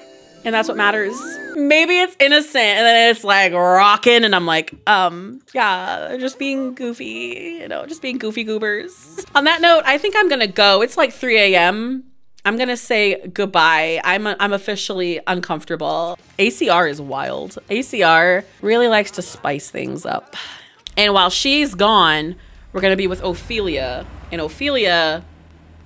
And that's what matters. Maybe it's innocent and then it's like rocking and I'm like, um, yeah, they're just being goofy, you know, just being goofy goobers. On that note, I think I'm gonna go. It's like 3 a.m. I'm gonna say goodbye. I'm I'm officially uncomfortable. ACR is wild. ACR really likes to spice things up. And while she's gone, we're gonna be with Ophelia, and Ophelia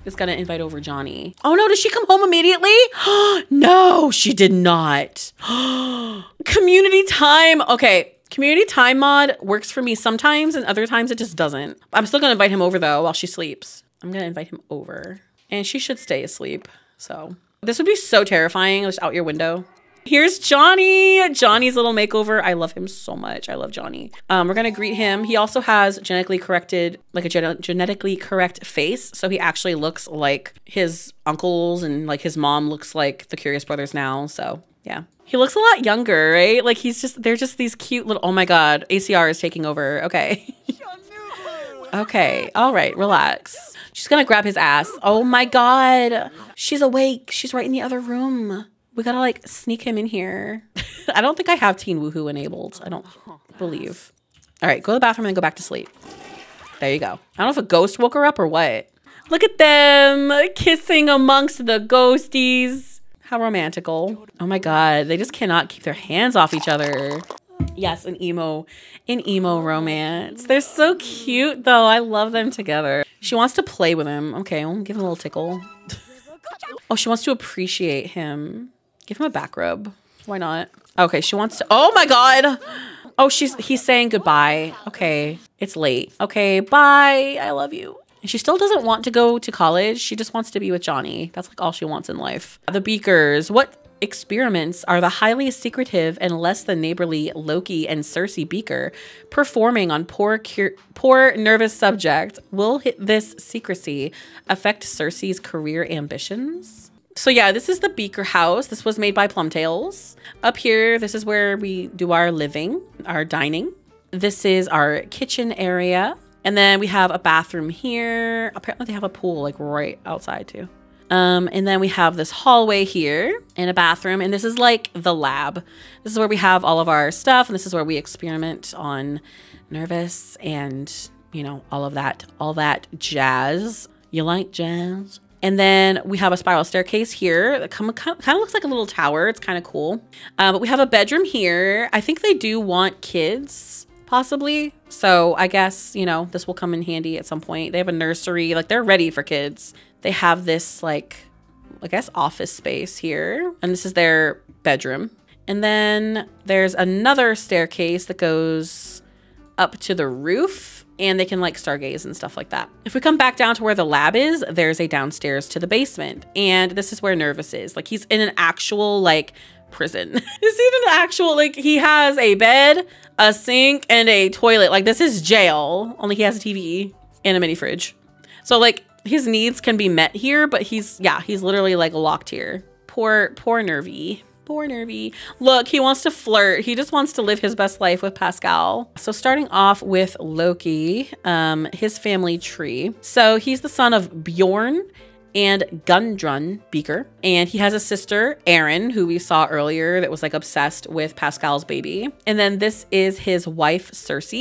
is gonna invite over Johnny. Oh no, did she come home immediately? no, she did not. Community time. Okay, community time mod works for me sometimes, and other times it just doesn't. I'm still gonna invite him over though while she sleeps. I'm gonna invite him over, and she should stay asleep. So this would be so terrifying, just out your window. Here's Johnny. Johnny's little makeover. I love him so much. I love Johnny. Um, we're gonna greet him. He also has genetically corrected, like a gen genetically correct face, so he actually looks like his uncles and like his mom looks like the Curious Brothers now. So yeah, he looks a lot younger, right? Like he's just they're just these cute little. Oh my God, ACR is taking over. Okay. okay. All right. Relax. She's gonna grab his ass. Oh my God. She's awake. She's right in the other room. We gotta like sneak him in here. I don't think I have Teen Woohoo enabled. I don't oh, believe. All right, go to the bathroom and go back to sleep. There you go. I don't know if a ghost woke her up or what. Look at them kissing amongst the ghosties. How romantical. Oh my God, they just cannot keep their hands off each other. Yes, an emo, an emo romance. They're so cute though. I love them together. She wants to play with him. Okay, I'll give him a little tickle. oh, she wants to appreciate him. Give him a back rub. Why not? Okay, she wants to. Oh my god. Oh, she's he's saying goodbye. Okay, it's late. Okay, bye. I love you. And she still doesn't want to go to college. She just wants to be with Johnny. That's like all she wants in life. The Beakers. What experiments are the highly secretive and less than neighborly Loki and Circe Beaker performing on poor poor nervous subject? Will this secrecy affect Circe's career ambitions? So yeah, this is the Beaker house. This was made by Plumbtales. Up here, this is where we do our living, our dining. This is our kitchen area. And then we have a bathroom here. Apparently they have a pool like right outside too. Um, and then we have this hallway here and a bathroom. And this is like the lab. This is where we have all of our stuff. And this is where we experiment on nervous and, you know, all of that, all that jazz. You like jazz? And then we have a spiral staircase here that kind of looks like a little tower. It's kind of cool. Uh, but we have a bedroom here. I think they do want kids possibly. So I guess, you know, this will come in handy at some point. They have a nursery, like they're ready for kids. They have this like, I guess office space here. And this is their bedroom. And then there's another staircase that goes up to the roof and they can like stargaze and stuff like that. If we come back down to where the lab is, there's a downstairs to the basement. And this is where Nervous is. Like he's in an actual like prison. is he an actual like he has a bed, a sink, and a toilet. Like this is jail. Only he has a TV and a mini fridge. So like his needs can be met here, but he's yeah, he's literally like locked here. Poor poor Nervy. Poor Nervy. Look, he wants to flirt. He just wants to live his best life with Pascal. So starting off with Loki, um, his family tree. So he's the son of Bjorn and Gudrun Beaker. And he has a sister, Erin, who we saw earlier that was like obsessed with Pascal's baby. And then this is his wife, Circe.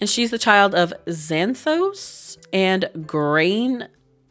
And she's the child of Xanthos and Grain.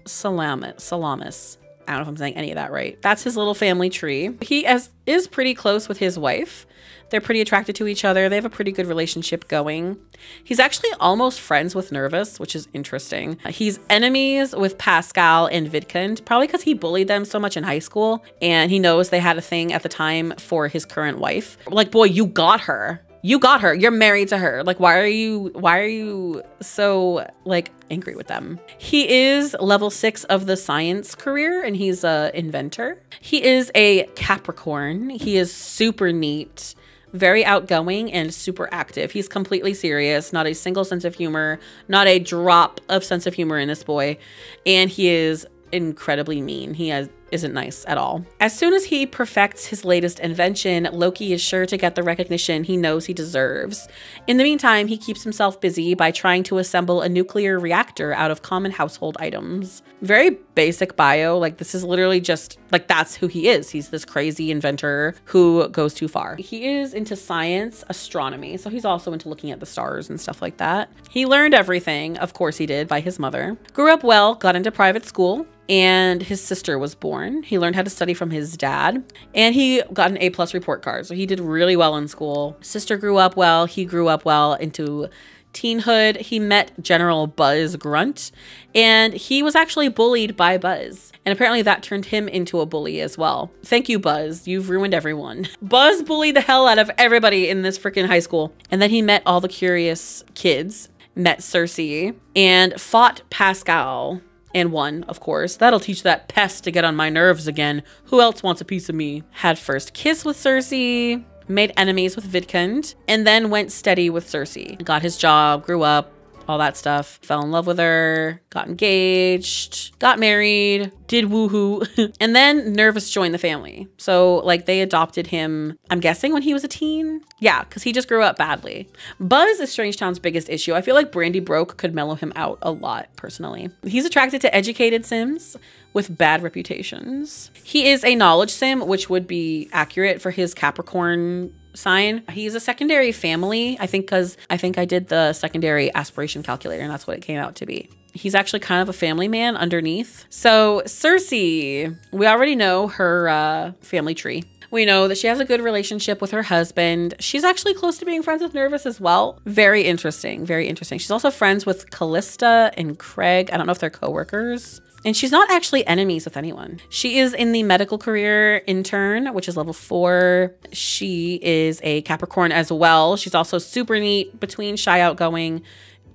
Salamis. I don't know if I'm saying any of that right. That's his little family tree. He has, is pretty close with his wife. They're pretty attracted to each other. They have a pretty good relationship going. He's actually almost friends with Nervous, which is interesting. He's enemies with Pascal and Vidcund, probably because he bullied them so much in high school. And he knows they had a thing at the time for his current wife. Like, boy, you got her you got her. You're married to her. Like why are you why are you so like angry with them? He is level six of the science career and he's a inventor. He is a capricorn. He is super neat very outgoing and super active. He's completely serious not a single sense of humor not a drop of sense of humor in this boy and he is incredibly mean. He has isn't nice at all. As soon as he perfects his latest invention, Loki is sure to get the recognition he knows he deserves. In the meantime, he keeps himself busy by trying to assemble a nuclear reactor out of common household items. Very basic bio, like this is literally just like that's who he is. He's this crazy inventor who goes too far. He is into science, astronomy, so he's also into looking at the stars and stuff like that. He learned everything, of course he did, by his mother. Grew up well, got into private school, and his sister was born. He learned how to study from his dad and he got an A plus report card. So he did really well in school. Sister grew up well. He grew up well into teenhood. He met General Buzz Grunt and he was actually bullied by Buzz. And apparently that turned him into a bully as well. Thank you, Buzz. You've ruined everyone. Buzz bullied the hell out of everybody in this freaking high school. And then he met all the curious kids, met Circe, and fought Pascal and won, of course. That'll teach that pest to get on my nerves again. Who else wants a piece of me? Had first kiss with Circe, made enemies with Vidcund, and then went steady with Circe. Got his job, grew up, all that stuff. Fell in love with her, got engaged, got married, did woohoo, and then Nervous joined the family. So, like, they adopted him, I'm guessing when he was a teen. Yeah, because he just grew up badly. Buzz is Strange Town's biggest issue. I feel like Brandi Broke could mellow him out a lot, personally. He's attracted to educated Sims with bad reputations. He is a knowledge sim, which would be accurate for his Capricorn sign. He's a secondary family, I think, because I think I did the secondary aspiration calculator and that's what it came out to be. He's actually kind of a family man underneath. So, Circe, we already know her uh, family tree. We know that she has a good relationship with her husband. She's actually close to being friends with Nervous as well. Very interesting. Very interesting. She's also friends with Callista and Craig. I don't know if they're coworkers. And she's not actually enemies with anyone. She is in the medical career intern, which is level four. She is a Capricorn as well. She's also super neat, between shy, outgoing,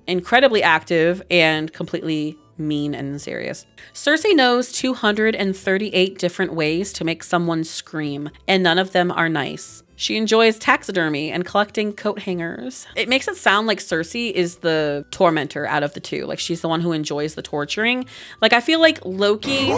incredibly active, and completely mean and serious. Circe knows 238 different ways to make someone scream, and none of them are nice. She enjoys taxidermy and collecting coat hangers. It makes it sound like Circe is the tormentor out of the two. Like she's the one who enjoys the torturing. Like I feel like Loki.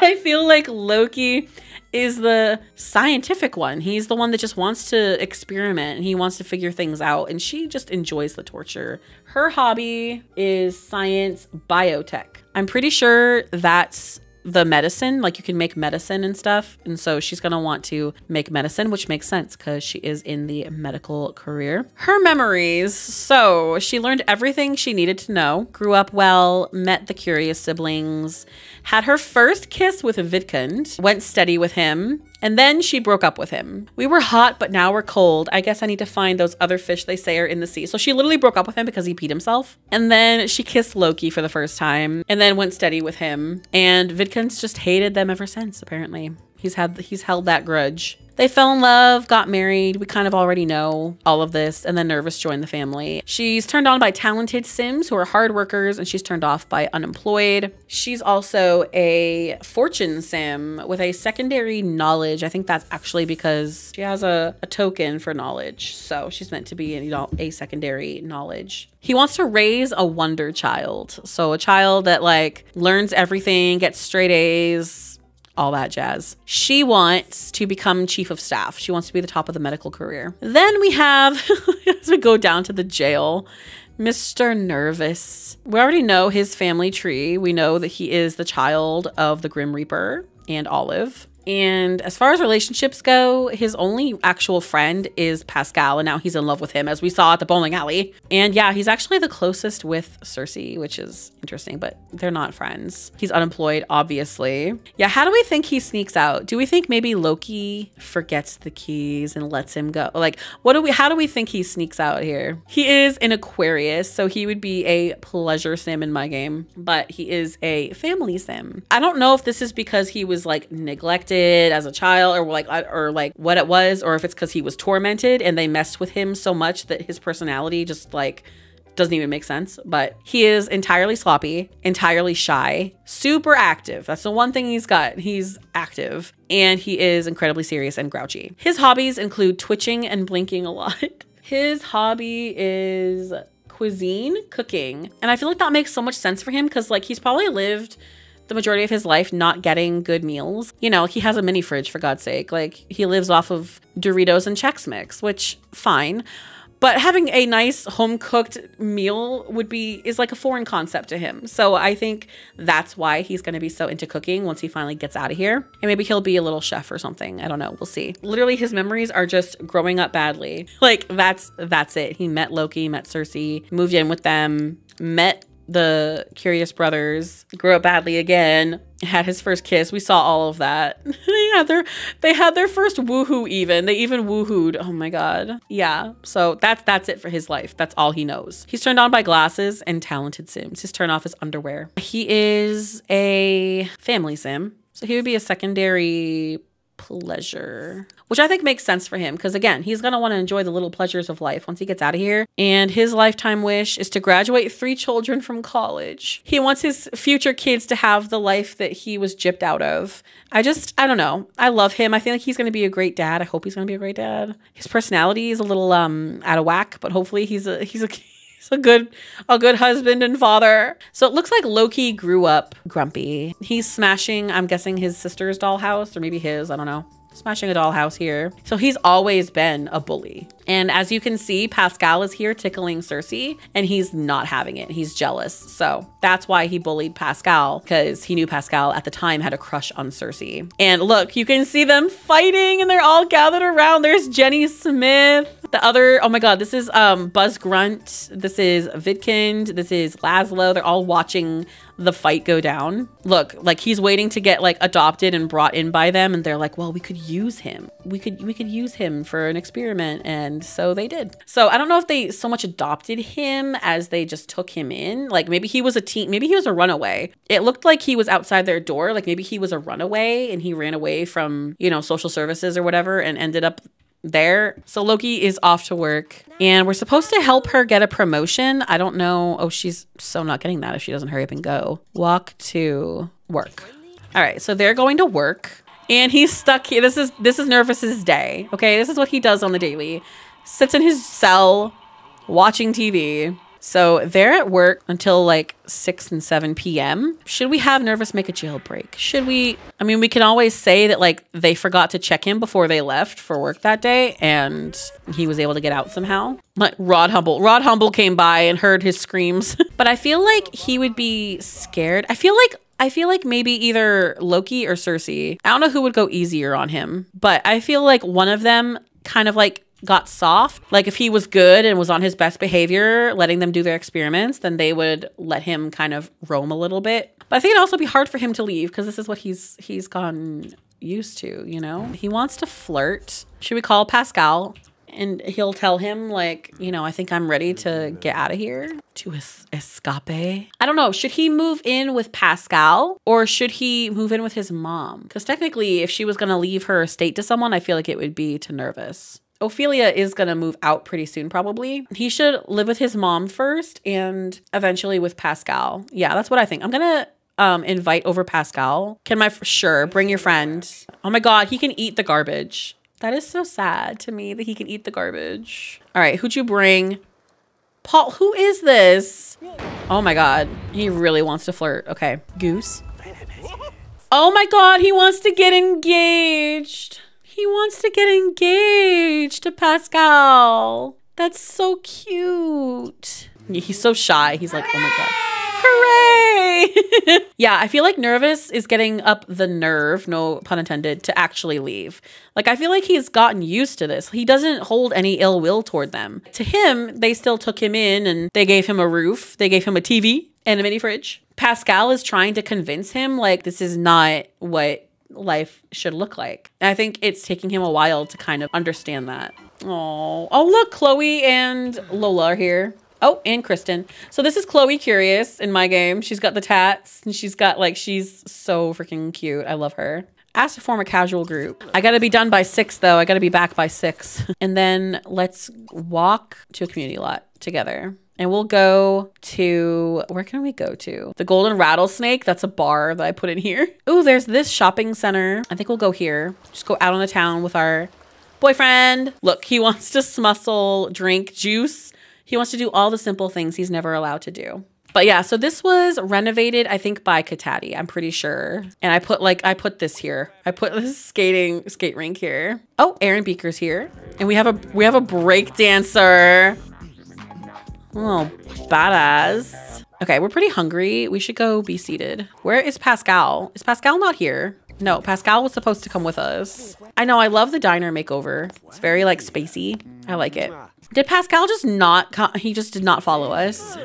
I feel like Loki is the scientific one. He's the one that just wants to experiment and he wants to figure things out. And she just enjoys the torture. Her hobby is science biotech. I'm pretty sure that's the medicine like you can make medicine and stuff and so she's going to want to make medicine which makes sense because she is in the medical career. Her memories so she learned everything she needed to know grew up well met the curious siblings had her first kiss with Vidcund went steady with him and then she broke up with him. We were hot, but now we're cold. I guess I need to find those other fish they say are in the sea. So she literally broke up with him because he peed himself. And then she kissed Loki for the first time and then went steady with him. And Vidcund's just hated them ever since, apparently. He's had he's held that grudge. They fell in love, got married. We kind of already know all of this. And then Nervous joined the family. She's turned on by talented Sims who are hard workers, and she's turned off by unemployed. She's also a fortune Sim with a secondary knowledge. I think that's actually because she has a, a token for knowledge. So she's meant to be know, a secondary knowledge. He wants to raise a wonder child. So a child that like learns everything, gets straight A's, all that jazz. She wants to become chief of staff. She wants to be the top of the medical career. Then we have, as we go down to the jail, Mr. Nervous. We already know his family tree. We know that he is the child of the Grim Reaper and Olive. And as far as relationships go, his only actual friend is Pascal, and now he's in love with him, as we saw at the bowling alley. And yeah, he's actually the closest with Circe, which is interesting, but they're not friends. He's unemployed, obviously. Yeah, how do we think he sneaks out? Do we think maybe Loki forgets the keys and lets him go? Like, what do we, how do we think he sneaks out here? He is an Aquarius, so he would be a pleasure sim in my game, but he is a family sim. I don't know if this is because he was like neglected as a child or like or like what it was or if it's because he was tormented and they messed with him so much that his personality just like doesn't even make sense, but he is entirely sloppy, entirely shy, super active. That's the one thing he's got. He's active and he is incredibly serious and grouchy. His hobbies include twitching and blinking a lot. His hobby is cuisine, cooking. And I feel like that makes so much sense for him because like he's probably lived the majority of his life not getting good meals. You know, he has a mini fridge for God's sake. Like he lives off of Doritos and Chex Mix, which fine. But having a nice home cooked meal would be is like a foreign concept to him. So I think that's why he's going to be so into cooking once he finally gets out of here. And maybe he'll be a little chef or something. I don't know. We'll see. Literally his memories are just growing up badly. Like that's that's it. He met Loki, met Circe, moved in with them, met the Curious Brothers grew up badly again, had his first kiss. We saw all of that. they had their they had their first woohoo even. They even woohooed. Oh my god. Yeah. So that's that's it for his life. That's all he knows. He's turned on by glasses and talented sims. His turn off is underwear. He is a family sim. So he would be a secondary pleasure, which I think makes sense for him because, again, he's going to want to enjoy the little pleasures of life once he gets out of here. And his lifetime wish is to graduate three children from college. He wants his future kids to have the life that he was gypped out of. I just, I don't know. I love him. I feel like he's going to be a great dad. I hope he's going to be a great dad. His personality is a little um out of whack, but hopefully he's a he's a a good a good husband and father. So it looks like Loki grew up grumpy. He's smashing, I'm guessing his sister's dollhouse or maybe his, I don't know smashing a dollhouse here. So he's always been a bully. And as you can see, Pascal is here tickling Circe and he's not having it. He's jealous. So that's why he bullied Pascal because he knew Pascal at the time had a crush on Circe. And look, you can see them fighting and they're all gathered around. There's Jenny Smith. The other, oh my God, this is um, Buzz Grunt. This is Vidcund. This is Lazlo. They're all watching the fight go down. Look, like he's waiting to get like adopted and brought in by them and they're like, "Well, we could use him. We could we could use him for an experiment." And so they did. So I don't know if they so much adopted him as they just took him in. Like maybe he was a teen, maybe he was a runaway. It looked like he was outside their door, like maybe he was a runaway and he ran away from, you know, social services or whatever and ended up there. So Loki is off to work and we're supposed to help her get a promotion. I don't know. Oh, she's so not getting that if she doesn't hurry up and go. Walk to work. All right, so they're going to work and he's stuck here. This is this is Nervous's day. Okay, this is what he does on the daily. Sits in his cell watching TV so they're at work until like 6 and 7 p.m. Should we have Nervous make a jailbreak? Should we? I mean, we can always say that like they forgot to check him before they left for work that day and he was able to get out somehow. Like Rod Humble. Rod Humble came by and heard his screams. but I feel like he would be scared. I feel like I feel like maybe either Loki or Circe. I don't know who would go easier on him, but I feel like one of them kind of like got soft. Like if he was good and was on his best behavior, letting them do their experiments, then they would let him kind of roam a little bit. But I think it'd also be hard for him to leave because this is what he's he's gotten used to, you know? He wants to flirt. Should we call Pascal? And he'll tell him, like, you know, I think I'm ready to get out of here to es- escape. I don't know. Should he move in with Pascal or should he move in with his mom? Because technically, if she was going to leave her estate to someone, I feel like it would be to Nervous. Ophelia is going to move out pretty soon, probably. He should live with his mom first and eventually with Pascal. Yeah, that's what I think. I'm going to um, invite over Pascal. Can my, sure, bring your friend. Oh my God, he can eat the garbage. That is so sad to me that he can eat the garbage. All right, who'd you bring? Paul, who is this? Oh my God, he really wants to flirt. Okay, Goose. Oh my God, he wants to get engaged. He wants to get engaged to Pascal. That's so cute. He's so shy. He's like, oh my God. Hooray! yeah, I feel like Nervous is getting up the nerve, no pun intended, to actually leave. Like, I feel like he's gotten used to this. He doesn't hold any ill will toward them. To him, they still took him in and they gave him a roof, they gave him a TV and a mini fridge. Pascal is trying to convince him, like, this is not what life should look like. I think it's taking him a while to kind of understand that. Oh, oh look, Chloe and Lola are here. Oh, and Kristen. So this is Chloe Curious in my game. She's got the tats and she's got like she's so freaking cute. I love her. Ask to form a casual group. I gotta be done by six though. I gotta be back by six. and then let's walk to a community lot together and we'll go to where can we go to? The Golden Rattlesnake. That's a bar that I put in here. Oh, there's this shopping center. I think we'll go here. Just go out on the town with our boyfriend. Look, he wants to smustle, drink juice. He wants to do all the simple things he's never allowed to do. But yeah, so this was renovated, I think, by Katatty. I'm pretty sure. And I put like I put this here. I put this skating skate rink here. Oh, Erin Beaker's here, and we have a we have a break dancer. Oh, badass. Okay, we're pretty hungry. We should go be seated. Where is Pascal? Is Pascal not here? No, Pascal was supposed to come with us. I know, I love the diner makeover. It's very like spacey. I like it. Did Pascal just not come? He just did not follow us.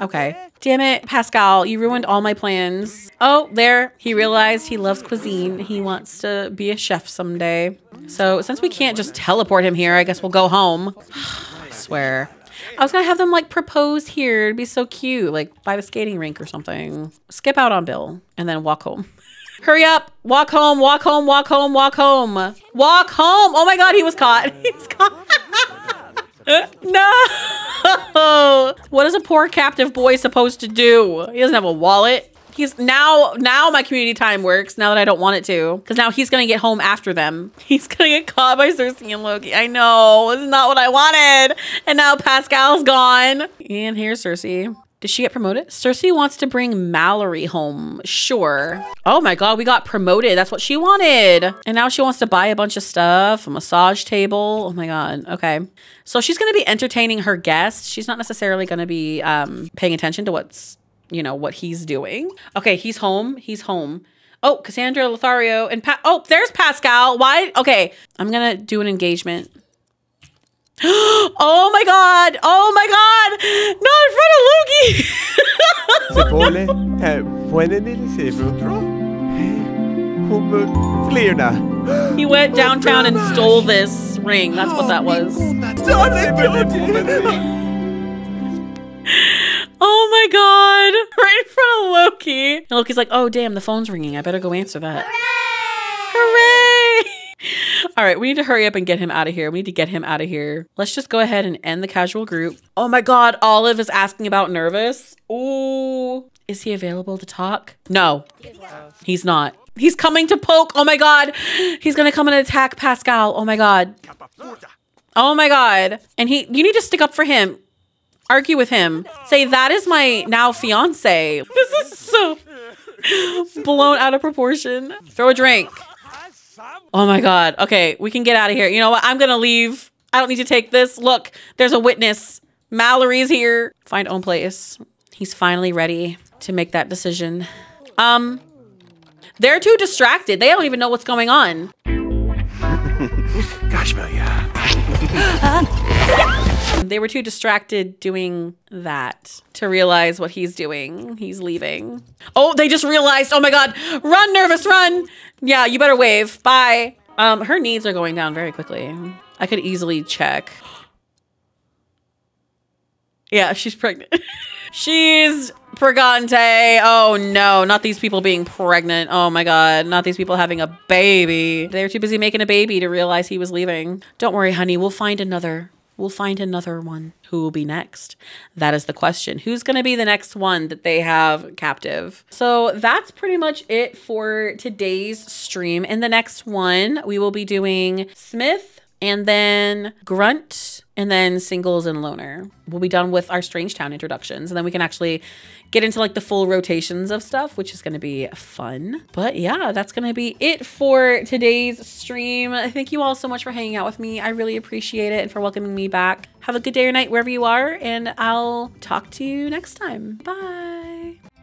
Okay. Damn it, Pascal, you ruined all my plans. Oh, there. He realized he loves cuisine. He wants to be a chef someday. So since we can't just teleport him here, I guess we'll go home. I swear. I was gonna have them like propose here. It'd be so cute, like by the skating rink or something. Skip out on Bill and then walk home. Hurry up! Walk home! Walk home! Walk home! Walk home! Walk home! Oh my God, he was caught. He was caught. no! What is a poor captive boy supposed to do? He doesn't have a wallet. He's now, now my community time works now that I don't want it to. Because now he's going to get home after them. He's to get caught by Circe and Loki. I know. This is not what I wanted. And now Pascal's gone. And here's Circe. Did she get promoted? Circe wants to bring Mallory home. Sure. Oh my God, we got promoted. That's what she wanted. And now she wants to buy a bunch of stuff, a massage table. Oh my God. Okay. So she's going to be entertaining her guests. She's not necessarily going to be um, paying attention to what's you know, what he's doing. Okay, he's home. He's home. Oh, Cassandra Lothario and Pat. Oh, there's Pascal. Why? Okay, I'm gonna do an engagement. oh my god! Oh my god! Not in front of Loki! Eh, pueden irse otro? Hon flyr. He went downtown and stole this ring. That's what that was. Oh my god! Right in front of Loki. And Loki's like, oh damn, the phone's ringing. I better go answer that. Hooray! Hooray! All right, we need to hurry up and get him out of here. We need to get him out of here. Let's just go ahead and end the casual group. Oh my god, Olive is asking about Nervous. Ooh. Is he available to talk? No. He's not. He's coming to poke. Oh my god. He's gonna come and attack Pascal. Oh my god. Oh my god. And he you need to stick up for him. Argue with him. Say that is my now fiance. This is so blown out of proportion. Throw a drink. Oh my god. Okay, we can get out of here. You know what? I'm gonna leave. I don't need to take this. Look, there's a witness. Mallory's here. Find own place. He's finally ready to make that decision. Um, they're too distracted. They don't even know what's going on. They were too distracted doing that to realize what he's doing. He's leaving. Oh, they just realized. Oh my god. Run, nervous, run. Yeah, you better wave. Bye. Um, her needs are going down very quickly. I could easily check. Yeah, she's pregnant. she's Pregante. Oh no, not these people being pregnant. Oh my god, not these people having a baby. They were too busy making a baby to realize he was leaving. Don't worry, honey, we'll find another. We'll find another one. Who will be next? That is the question. Who's going to be the next one that they have captive? So that's pretty much it for today's stream. In the next one, we will be doing Smith and then Grunt and then Singles and Loner. We'll be done with our Strangetown introductions and then we can actually get into like the full rotations of stuff, which is going to be fun. But yeah, that's going to be it for today's stream. Thank you all so much for hanging out with me. I really appreciate it and for welcoming me back. Have a good day or night wherever you are, and I'll talk to you next time. Bye.